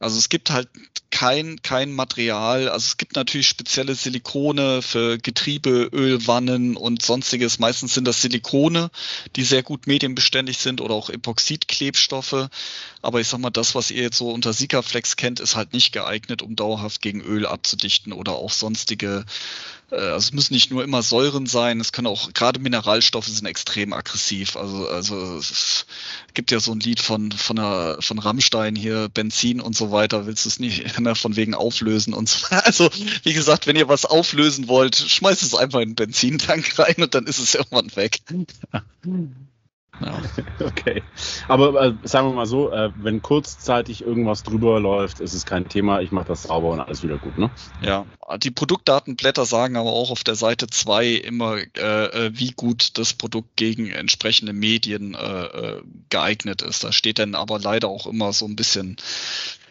Also es gibt halt kein, kein Material, also es gibt natürlich spezielle Silikone für Getriebe, Ölwannen und sonstiges. Meistens sind das Silikone, die sehr gut medienbeständig sind oder auch Epoxidklebstoffe. Aber ich sag mal, das, was ihr jetzt so unter Sikaflex kennt, ist halt nicht geeignet, um dauerhaft gegen Öl abzudichten oder auch sonstige äh, also es müssen nicht nur immer Säuren sein, es können auch, gerade Mineralstoffe sind extrem aggressiv. Also, also es gibt ja so ein Lied von, von, der, von Rammstein hier, Benzin und so weiter, willst du es nicht mehr von wegen auflösen und so. Also, wie gesagt, wenn ihr was auflösen wollt, schmeißt es einfach in den Benzintank rein und dann ist es irgendwann weg. Ja. Okay. Aber äh, sagen wir mal so, äh, wenn kurzzeitig irgendwas drüber läuft, ist es kein Thema. Ich mache das sauber und alles wieder gut, ne? Ja, die Produktdatenblätter sagen aber auch auf der Seite 2 immer, äh, äh, wie gut das Produkt gegen entsprechende Medien äh, äh, geeignet ist. Da steht dann aber leider auch immer so ein bisschen,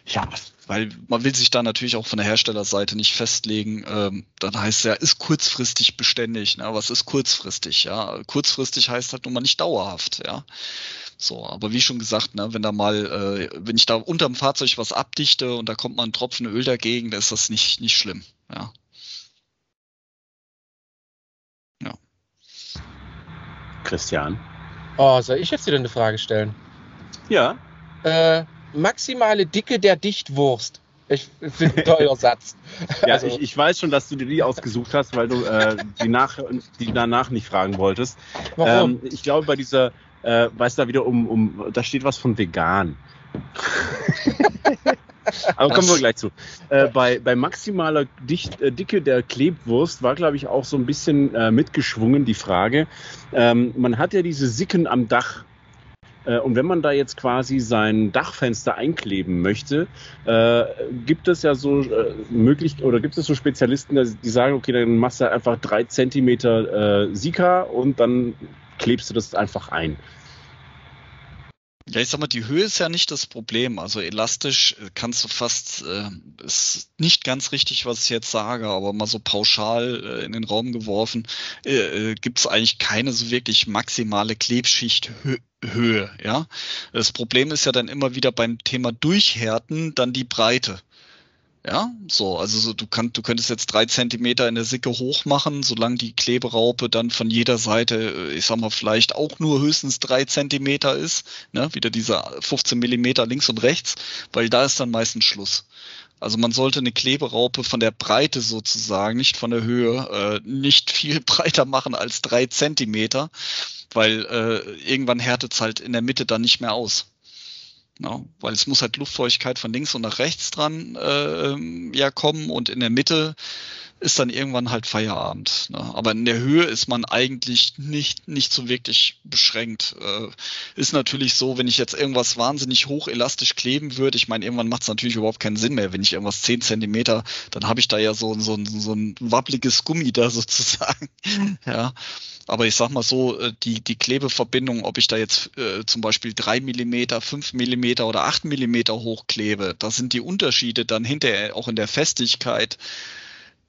ja, weil man will sich da natürlich auch von der Herstellerseite nicht festlegen. Ähm, dann heißt es ja, ist kurzfristig beständig. Ne? Was ist kurzfristig? Ja, kurzfristig heißt halt nun mal nicht dauerhaft. Ja, so. Aber wie schon gesagt, ne, wenn da mal, äh, wenn ich da unterm Fahrzeug was abdichte und da kommt mal ein Tropfen Öl dagegen, dann ist das nicht nicht schlimm. Ja. Ja. Christian. Oh, soll ich jetzt wieder eine Frage stellen? Ja. Äh, maximale Dicke der Dichtwurst. Ich finde ein teurer Satz. Ja, also, ich, ich, weiß schon, dass du dir die ausgesucht hast, weil du äh, die, nach, die danach nicht fragen wolltest. Warum? Ähm, ich glaube, bei dieser, äh, weiß da wieder um, um, da steht was von vegan. Aber kommen wir gleich zu. Äh, bei, bei maximaler Dicht, äh, Dicke der Klebwurst war, glaube ich, auch so ein bisschen äh, mitgeschwungen die Frage. Ähm, man hat ja diese Sicken am Dach und wenn man da jetzt quasi sein Dachfenster einkleben möchte, äh, gibt es ja so äh, möglich oder gibt es so Spezialisten, die sagen, okay, dann machst du einfach drei Zentimeter äh, Sika und dann klebst du das einfach ein. Ja, ich sag mal, die Höhe ist ja nicht das Problem. Also elastisch äh, kannst du fast, äh, ist nicht ganz richtig, was ich jetzt sage, aber mal so pauschal äh, in den Raum geworfen, äh, äh gibt es eigentlich keine so wirklich maximale Klebschichthöhe. Ja, das Problem ist ja dann immer wieder beim Thema Durchhärten dann die Breite. Ja, so, also so, du kannst, du könntest jetzt drei Zentimeter in der Sicke hoch machen, solange die Kleberaupe dann von jeder Seite, äh, ich sag mal, vielleicht auch nur höchstens drei Zentimeter ist, ne, wieder dieser 15 Millimeter links und rechts, weil da ist dann meistens Schluss. Also man sollte eine Kleberaupe von der Breite sozusagen, nicht von der Höhe, äh, nicht viel breiter machen als drei Zentimeter, weil äh, irgendwann härtet es halt in der Mitte dann nicht mehr aus. No, weil es muss halt Luftfeuchtigkeit von links und nach rechts dran äh, ja kommen und in der Mitte ist dann irgendwann halt Feierabend. Ne? Aber in der Höhe ist man eigentlich nicht, nicht so wirklich beschränkt. Äh, ist natürlich so, wenn ich jetzt irgendwas wahnsinnig hoch elastisch kleben würde, ich meine, irgendwann macht es natürlich überhaupt keinen Sinn mehr. Wenn ich irgendwas 10 Zentimeter, dann habe ich da ja so, so, so ein wabbliges Gummi da sozusagen. ja. Aber ich sag mal so, äh, die, die Klebeverbindung, ob ich da jetzt äh, zum Beispiel drei Millimeter, fünf Millimeter oder acht Millimeter hochklebe, da sind die Unterschiede dann hinterher auch in der Festigkeit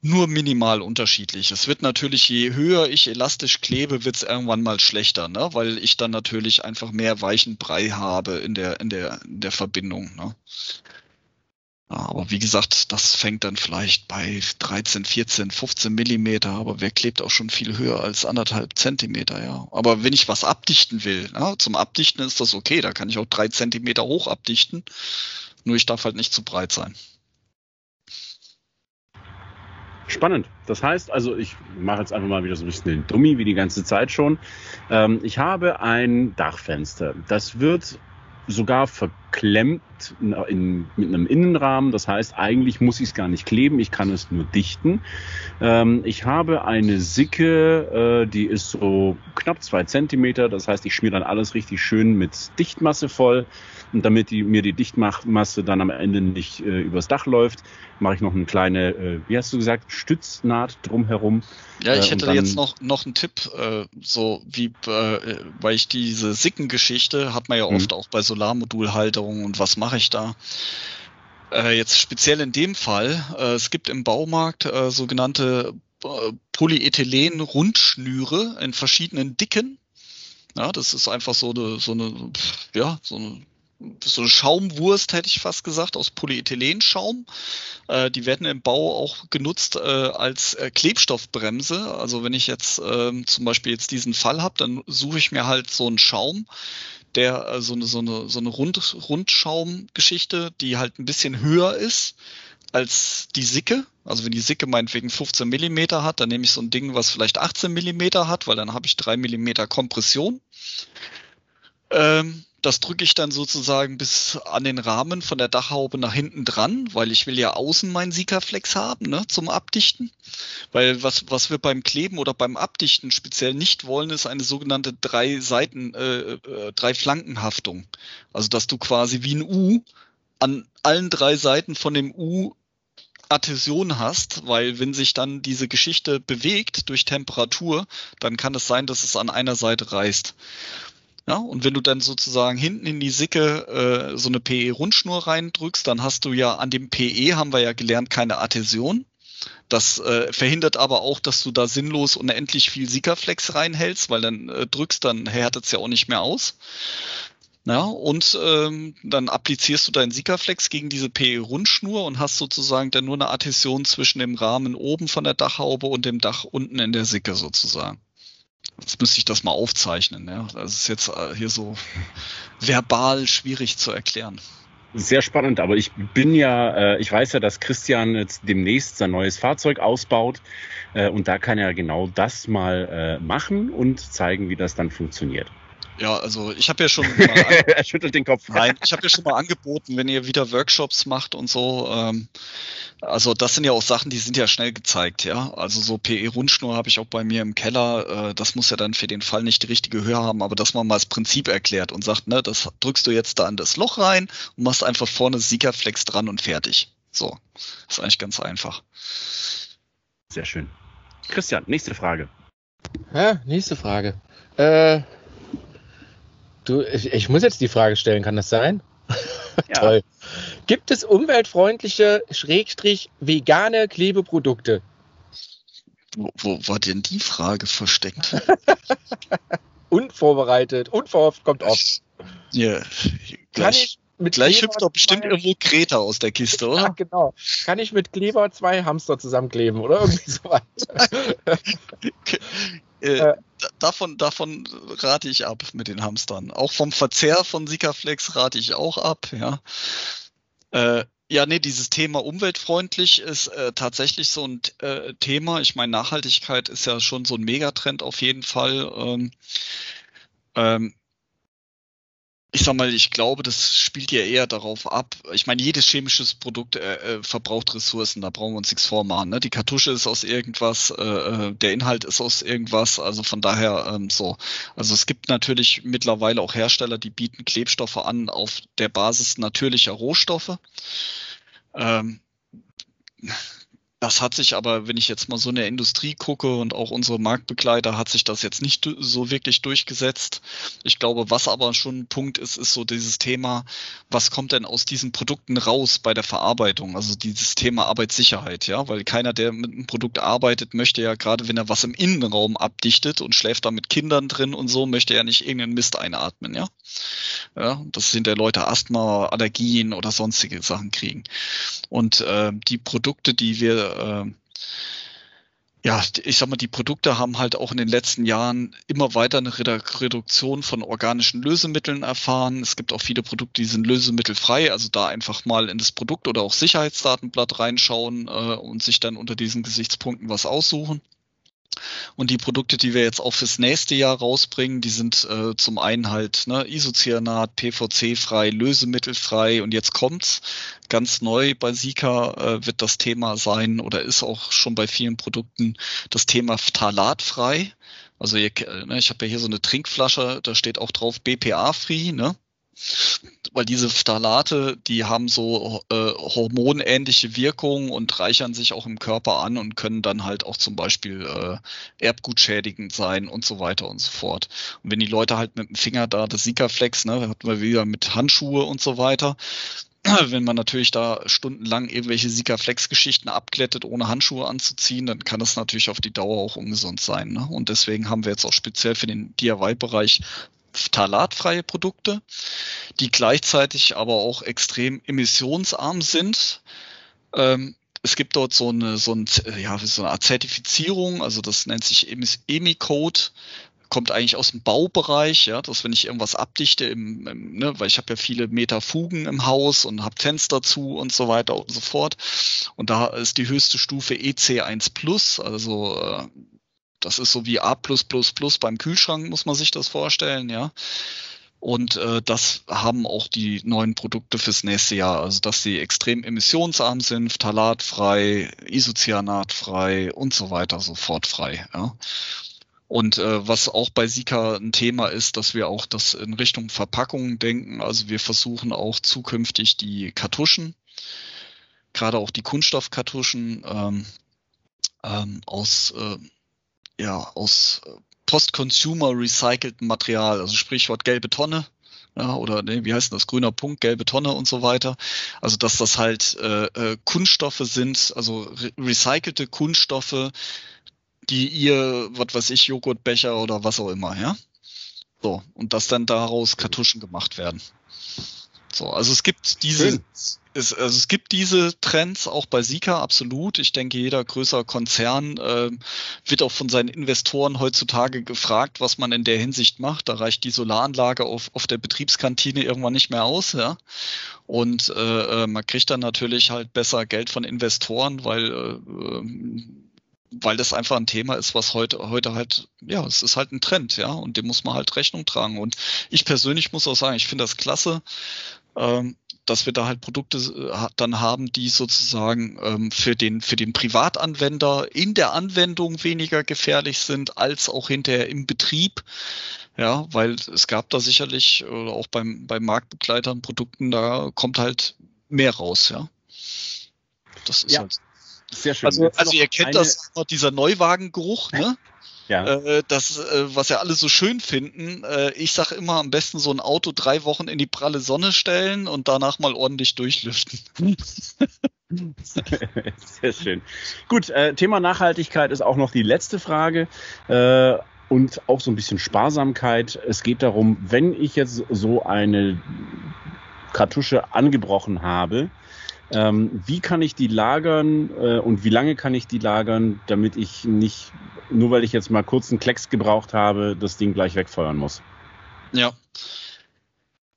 nur minimal unterschiedlich. Es wird natürlich, je höher ich elastisch klebe, wird es irgendwann mal schlechter, ne? weil ich dann natürlich einfach mehr weichen Brei habe in der, in der, in der Verbindung. Ne? Aber wie gesagt, das fängt dann vielleicht bei 13, 14, 15 Millimeter, aber wer klebt auch schon viel höher als anderthalb Zentimeter, ja. Aber wenn ich was abdichten will, ja, zum Abdichten ist das okay, da kann ich auch drei Zentimeter hoch abdichten, nur ich darf halt nicht zu breit sein. Spannend. Das heißt, also ich mache jetzt einfach mal wieder so ein bisschen den Dummy wie die ganze Zeit schon. Ähm, ich habe ein Dachfenster. Das wird sogar verklemmt in, in, mit einem Innenrahmen. Das heißt, eigentlich muss ich es gar nicht kleben, ich kann es nur dichten. Ähm, ich habe eine Sicke, äh, die ist so knapp zwei Zentimeter. Das heißt, ich schmiere dann alles richtig schön mit Dichtmasse voll. Und damit die, mir die Dichtmasse dann am Ende nicht äh, übers Dach läuft, mache ich noch eine kleine, äh, wie hast du gesagt, Stütznaht drumherum. Ja, ich äh, hätte jetzt noch, noch einen Tipp, äh, so wie, äh, weil ich diese Sickengeschichte hat man ja oft mhm. auch bei Solarmodulhalterungen und was mache ich da? Äh, jetzt speziell in dem Fall, es gibt im Baumarkt sogenannte Polyethylen-Rundschnüre in verschiedenen Dicken. Ja, das ist einfach so eine, so eine, ja, so eine so eine Schaumwurst, hätte ich fast gesagt, aus Polyethylenschaum. Äh, die werden im Bau auch genutzt äh, als äh, Klebstoffbremse. Also wenn ich jetzt ähm, zum Beispiel jetzt diesen Fall habe, dann suche ich mir halt so einen Schaum, der äh, so eine, so eine, so eine Rund, Rundschaumgeschichte, die halt ein bisschen höher ist als die Sicke. Also wenn die Sicke meinetwegen 15 Millimeter hat, dann nehme ich so ein Ding, was vielleicht 18 Millimeter hat, weil dann habe ich drei Millimeter Kompression. Ähm, das drücke ich dann sozusagen bis an den Rahmen von der Dachhaube nach hinten dran, weil ich will ja außen meinen Sikaflex haben, ne, zum Abdichten. Weil was, was wir beim Kleben oder beim Abdichten speziell nicht wollen, ist eine sogenannte drei Seiten, äh, äh, drei Flankenhaftung. Also dass du quasi wie ein U an allen drei Seiten von dem U Adhäsion hast, weil wenn sich dann diese Geschichte bewegt durch Temperatur, dann kann es sein, dass es an einer Seite reißt. Ja, und wenn du dann sozusagen hinten in die Sicke äh, so eine PE-Rundschnur reindrückst, dann hast du ja an dem PE, haben wir ja gelernt, keine Adhäsion. Das äh, verhindert aber auch, dass du da sinnlos unendlich viel Sikaflex reinhältst, weil dann äh, drückst, dann härtet es ja auch nicht mehr aus. Ja, und ähm, dann applizierst du deinen Sikaflex gegen diese PE-Rundschnur und hast sozusagen dann nur eine Adhäsion zwischen dem Rahmen oben von der Dachhaube und dem Dach unten in der Sicke sozusagen. Jetzt müsste ich das mal aufzeichnen. Ja. Das ist jetzt äh, hier so verbal schwierig zu erklären. Sehr spannend, aber ich bin ja, äh, ich weiß ja, dass Christian jetzt demnächst sein neues Fahrzeug ausbaut äh, und da kann er genau das mal machen und zeigen, wie das dann funktioniert. Ja, also ich habe ja schon mal er schüttelt den Kopf. Nein, ich habe ja schon mal angeboten, wenn ihr wieder Workshops macht und so. Ähm, also das sind ja auch Sachen, die sind ja schnell gezeigt, ja. Also so PE-Rundschnur habe ich auch bei mir im Keller. Äh, das muss ja dann für den Fall nicht die richtige Höhe haben, aber dass man mal das Prinzip erklärt und sagt, ne, das drückst du jetzt da an das Loch rein und machst einfach vorne Siegerflex dran und fertig. So, ist eigentlich ganz einfach. Sehr schön. Christian, nächste Frage. Ja, nächste Frage. Äh, Du, ich, ich, muss jetzt die Frage stellen, kann das sein? Ja. Toll. Gibt es umweltfreundliche, schrägstrich vegane Klebeprodukte? Wo, wo war denn die Frage versteckt? Unvorbereitet, unverhofft kommt oft. Ja, gleich, gleich hüpft doch bestimmt irgendwo Greta aus der Kiste, oder? Ja, genau. Kann ich mit Kleber zwei Hamster zusammenkleben oder irgendwie sowas? Äh, äh, davon, davon rate ich ab mit den Hamstern. Auch vom Verzehr von Sikaflex rate ich auch ab, ja. Äh, ja, nee, dieses Thema umweltfreundlich ist äh, tatsächlich so ein äh, Thema. Ich meine, Nachhaltigkeit ist ja schon so ein Megatrend auf jeden Fall. Ähm, ähm, ich sag mal, ich glaube, das spielt ja eher darauf ab. Ich meine, jedes chemisches Produkt äh, äh, verbraucht Ressourcen, da brauchen wir uns nichts vormachen. Ne? Die Kartusche ist aus irgendwas, äh, äh, der Inhalt ist aus irgendwas, also von daher ähm, so. Also es gibt natürlich mittlerweile auch Hersteller, die bieten Klebstoffe an auf der Basis natürlicher Rohstoffe. Ähm, Das hat sich aber, wenn ich jetzt mal so in der Industrie gucke und auch unsere Marktbegleiter, hat sich das jetzt nicht so wirklich durchgesetzt. Ich glaube, was aber schon ein Punkt ist, ist so dieses Thema, was kommt denn aus diesen Produkten raus bei der Verarbeitung? Also dieses Thema Arbeitssicherheit, ja, weil keiner, der mit einem Produkt arbeitet, möchte ja gerade, wenn er was im Innenraum abdichtet und schläft da mit Kindern drin und so, möchte er nicht irgendeinen Mist einatmen, ja. Ja, das sind der Leute Asthma, Allergien oder sonstige Sachen kriegen. Und äh, die Produkte, die wir äh, ja, ich sag mal, die Produkte haben halt auch in den letzten Jahren immer weiter eine Reduktion von organischen Lösemitteln erfahren. Es gibt auch viele Produkte, die sind lösemittelfrei, also da einfach mal in das Produkt oder auch Sicherheitsdatenblatt reinschauen äh, und sich dann unter diesen Gesichtspunkten was aussuchen. Und die Produkte, die wir jetzt auch fürs nächste Jahr rausbringen, die sind äh, zum einen halt ne, Isocyanat, PVC-frei, lösemittelfrei und jetzt kommt's ganz neu bei Sika äh, wird das Thema sein oder ist auch schon bei vielen Produkten das Thema Phthalatfrei. Also ne, ich habe ja hier so eine Trinkflasche, da steht auch drauf BPA-free, ne? Weil diese Phthalate, die haben so äh, hormonähnliche Wirkungen und reichern sich auch im Körper an und können dann halt auch zum Beispiel äh, erbgutschädigend sein und so weiter und so fort. Und wenn die Leute halt mit dem Finger da das Sikaflex, ne, hatten wir wieder mit Handschuhe und so weiter, wenn man natürlich da stundenlang irgendwelche Sikaflex-Geschichten abklettet, ohne Handschuhe anzuziehen, dann kann das natürlich auf die Dauer auch ungesund sein. Ne? Und deswegen haben wir jetzt auch speziell für den DIY-Bereich phthalatfreie Produkte, die gleichzeitig aber auch extrem emissionsarm sind. Ähm, es gibt dort so eine, so, ein, ja, so eine Art Zertifizierung, also das nennt sich EMI-Code, kommt eigentlich aus dem Baubereich, ja, dass wenn ich irgendwas abdichte, im, im, ne, weil ich habe ja viele Meter Fugen im Haus und habe Fenster zu und so weiter und so fort. Und da ist die höchste Stufe EC1 Plus, also äh, das ist so wie A beim Kühlschrank, muss man sich das vorstellen, ja. Und äh, das haben auch die neuen Produkte fürs nächste Jahr. Also dass sie extrem emissionsarm sind, phthalatfrei, isocyanatfrei und so weiter, sofort frei. Ja. Und äh, was auch bei Sika ein Thema ist, dass wir auch das in Richtung Verpackungen denken. Also wir versuchen auch zukünftig die Kartuschen, gerade auch die Kunststoffkartuschen ähm, ähm, aus äh, ja, aus äh, Post-Consumer recyceltem Material, also Sprichwort gelbe Tonne, ja, oder nee, wie heißt das, grüner Punkt, gelbe Tonne und so weiter. Also dass das halt äh, äh, Kunststoffe sind, also re recycelte Kunststoffe, die ihr, was weiß ich, Joghurtbecher oder was auch immer, ja. So, und dass dann daraus Kartuschen gemacht werden. So, also es gibt diese, es, also es gibt diese Trends auch bei Sika absolut. Ich denke, jeder größere Konzern äh, wird auch von seinen Investoren heutzutage gefragt, was man in der Hinsicht macht. Da reicht die Solaranlage auf, auf der Betriebskantine irgendwann nicht mehr aus, ja. Und äh, äh man kriegt dann natürlich halt besser Geld von Investoren, weil äh, weil das einfach ein Thema ist, was heute, heute halt, ja, es ist halt ein Trend, ja, und dem muss man halt Rechnung tragen. Und ich persönlich muss auch sagen, ich finde das klasse, ähm, dass wir da halt Produkte äh, dann haben, die sozusagen ähm, für den für den Privatanwender in der Anwendung weniger gefährlich sind als auch hinterher im Betrieb. Ja, weil es gab da sicherlich oder auch beim bei Marktbegleitern Produkten da kommt halt mehr raus, ja. Das ist ja. halt sehr schön. Also, also ihr kennt eine... das, dieser Neuwagengeruch, ne? Ja. äh, das, äh, was ja alle so schön finden. Äh, ich sage immer, am besten so ein Auto drei Wochen in die pralle Sonne stellen und danach mal ordentlich durchlüften. Sehr schön. Gut, äh, Thema Nachhaltigkeit ist auch noch die letzte Frage. Äh, und auch so ein bisschen Sparsamkeit. Es geht darum, wenn ich jetzt so eine Kartusche angebrochen habe, ähm, wie kann ich die lagern äh, und wie lange kann ich die lagern, damit ich nicht, nur weil ich jetzt mal kurz einen Klecks gebraucht habe, das Ding gleich wegfeuern muss? Ja.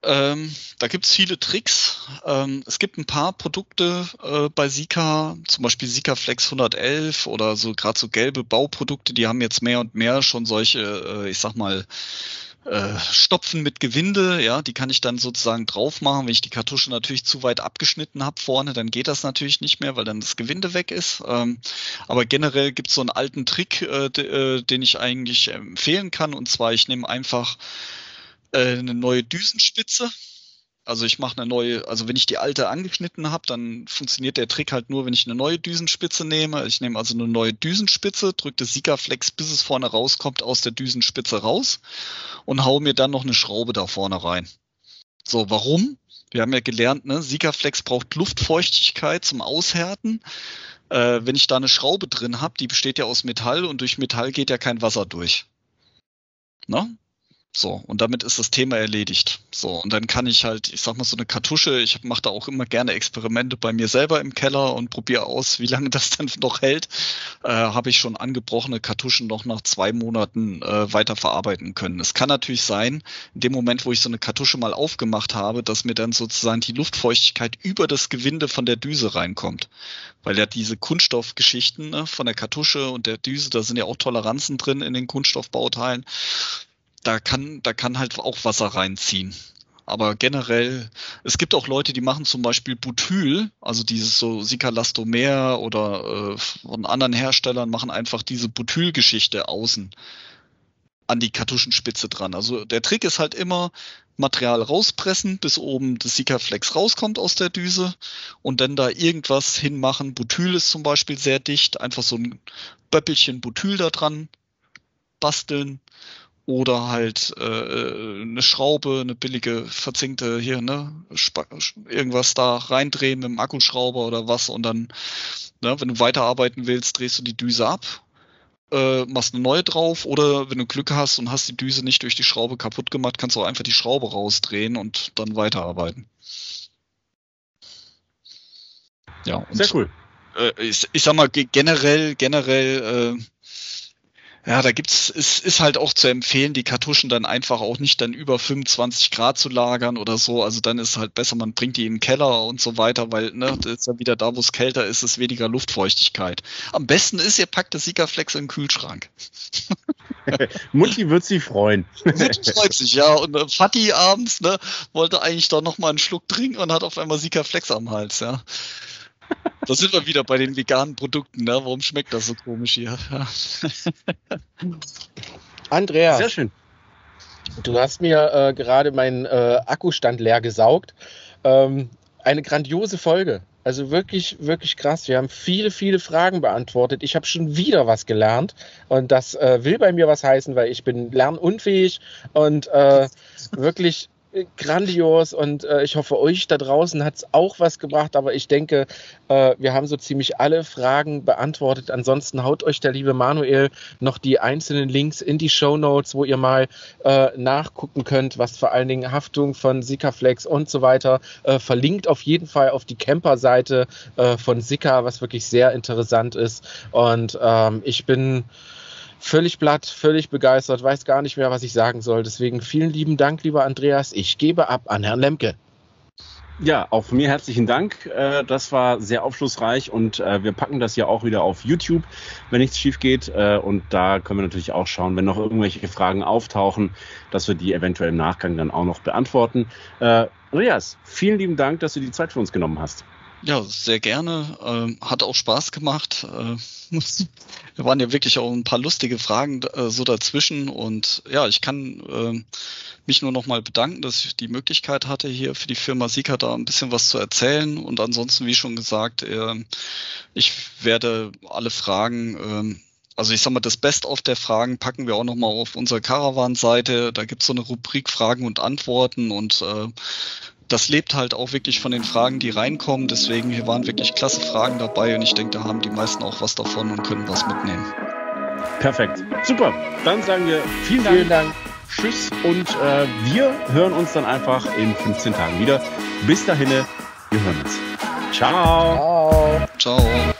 Ähm, da gibt es viele Tricks. Ähm, es gibt ein paar Produkte äh, bei Sika, zum Beispiel Sika Flex 111 oder so gerade so gelbe Bauprodukte, die haben jetzt mehr und mehr schon solche, äh, ich sag mal, äh, Stopfen mit Gewinde, ja, die kann ich dann sozusagen drauf machen. Wenn ich die Kartusche natürlich zu weit abgeschnitten habe vorne, dann geht das natürlich nicht mehr, weil dann das Gewinde weg ist. Ähm, aber generell gibt es so einen alten Trick, äh, äh, den ich eigentlich empfehlen kann. Und zwar, ich nehme einfach äh, eine neue Düsenspitze Also ich mache eine neue, also wenn ich die alte angeschnitten habe, dann funktioniert der Trick halt nur, wenn ich eine neue Düsenspitze nehme. Ich nehme also eine neue Düsenspitze, drücke das Sikaflex, bis es vorne rauskommt, aus der Düsenspitze raus und hau mir dann noch eine Schraube da vorne rein. So, warum? Wir haben ja gelernt, ne, Sikaflex braucht Luftfeuchtigkeit zum Aushärten. Äh, wenn ich da eine Schraube drin habe, die besteht ja aus Metall und durch Metall geht ja kein Wasser durch. Ne? So, und damit ist das Thema erledigt. So, und dann kann ich halt, ich sag mal, so eine Kartusche, ich mache da auch immer gerne Experimente bei mir selber im Keller und probiere aus, wie lange das dann noch hält. Äh, Habe ich schon angebrochene Kartuschen noch nach zwei Monaten äh, weiter verarbeiten können. Es kann natürlich sein, in dem Moment, wo ich so eine Kartusche mal aufgemacht habe, dass mir dann sozusagen die Luftfeuchtigkeit über das Gewinde von der Düse reinkommt. Weil ja diese Kunststoffgeschichten ne, von der Kartusche und der Düse, da sind ja auch Toleranzen drin in den Kunststoffbauteilen da kann, da kann halt auch Wasser reinziehen. Aber generell, es gibt auch Leute, die machen zum Beispiel Butyl, also dieses so Sikalastomer oder äh, von anderen Herstellern machen einfach diese Butylgeschichte außen an die Kartuschenspitze dran. Also der Trick ist halt immer Material rauspressen, bis oben das Sikaflex rauskommt aus der Düse und dann da irgendwas hinmachen. Butyl ist zum Beispiel sehr dicht, einfach so ein Böppelchen Butyl da dran basteln oder halt äh, eine Schraube, eine billige verzinkte hier, ne, irgendwas da reindrehen mit dem Akkuschrauber oder was und dann, ne, wenn du weiterarbeiten willst, drehst du die Düse ab, äh, machst eine neue drauf oder wenn du Glück hast und hast die Düse nicht durch die Schraube kaputt gemacht, kannst du auch einfach die Schraube rausdrehen und dann weiterarbeiten. Ja, und, sehr cool. Äh, ich, ich sag mal generell, generell äh, ja, da gibt's, es ist halt auch zu empfehlen, die Kartuschen dann einfach auch nicht dann über 25 Grad zu lagern oder so. Also dann ist halt besser, man bringt die in den Keller und so weiter, weil, ne, das ist ja wieder da, wo es kälter ist, ist weniger Luftfeuchtigkeit. Am besten ist, ihr packt das Sikaflex in den Kühlschrank. Mutti wird sich freuen. Mutti freut sich, ja. Und äh, Fatih abends, ne, wollte eigentlich doch noch mal einen Schluck trinken und hat auf einmal Sikaflex am Hals, ja. Da sind wir wieder bei den veganen Produkten. Ne? Warum schmeckt das so komisch hier? Ja. Andreas. Sehr schön. Du hast mir äh, gerade meinen äh, Akkustand leer gesaugt. Ähm, eine grandiose Folge. Also wirklich, wirklich krass. Wir haben viele, viele Fragen beantwortet. Ich habe schon wieder was gelernt. Und das äh, will bei mir was heißen, weil ich bin lernunfähig und äh, wirklich grandios und äh, ich hoffe, euch da draußen hat es auch was gebracht, aber ich denke, äh, wir haben so ziemlich alle Fragen beantwortet. Ansonsten haut euch der liebe Manuel noch die einzelnen Links in die Show Notes, wo ihr mal äh, nachgucken könnt, was vor allen Dingen Haftung von Sikaflex und so weiter äh, verlinkt auf jeden Fall auf die Camper-Seite äh, von Sika, was wirklich sehr interessant ist. Und ähm, ich bin völlig platt, völlig begeistert, weiß gar nicht mehr, was ich sagen soll. Deswegen vielen lieben Dank, lieber Andreas. Ich gebe ab an Herrn Lemke. Ja, auch von mir herzlichen Dank. Äh, das war sehr aufschlussreich und äh, wir packen das ja auch wieder auf YouTube, wenn nichts schief geht. Äh, und da können wir natürlich auch schauen, wenn noch irgendwelche Fragen auftauchen, dass wir die eventuell im Nachgang dann auch noch beantworten. Andreas, vielen lieben Dank, dass du die Zeit für uns genommen hast. Ja, sehr gerne. Ähm, hat auch Spaß gemacht. Äh, waren ja wirklich auch ein paar lustige Fragen äh, so dazwischen. Und ja, ich kann äh, mich nur nochmal bedanken, dass ich die Möglichkeit hatte, hier für die Firma Sika da ein bisschen was zu erzählen. Und ansonsten, wie schon gesagt, äh, ich werde alle Fragen ähm, also ich sag mal, das Best-of der Fragen packen wir auch nochmal auf unserer Caravan-Seite. Da gibt's so eine Rubrik Fragen und Antworten und äh, das lebt halt auch wirklich von den Fragen, die reinkommen. Deswegen, hier waren wirklich klasse Fragen dabei und ich denke, da haben die meisten auch was davon und können was mitnehmen. Perfekt. Super. Dann sagen wir vielen Dank. Vielen Dank. Tschüss und äh, wir hören uns dann einfach in 15 Tagen wieder. Bis dahin, wir hören uns. Ciao. Ciao. Ciao.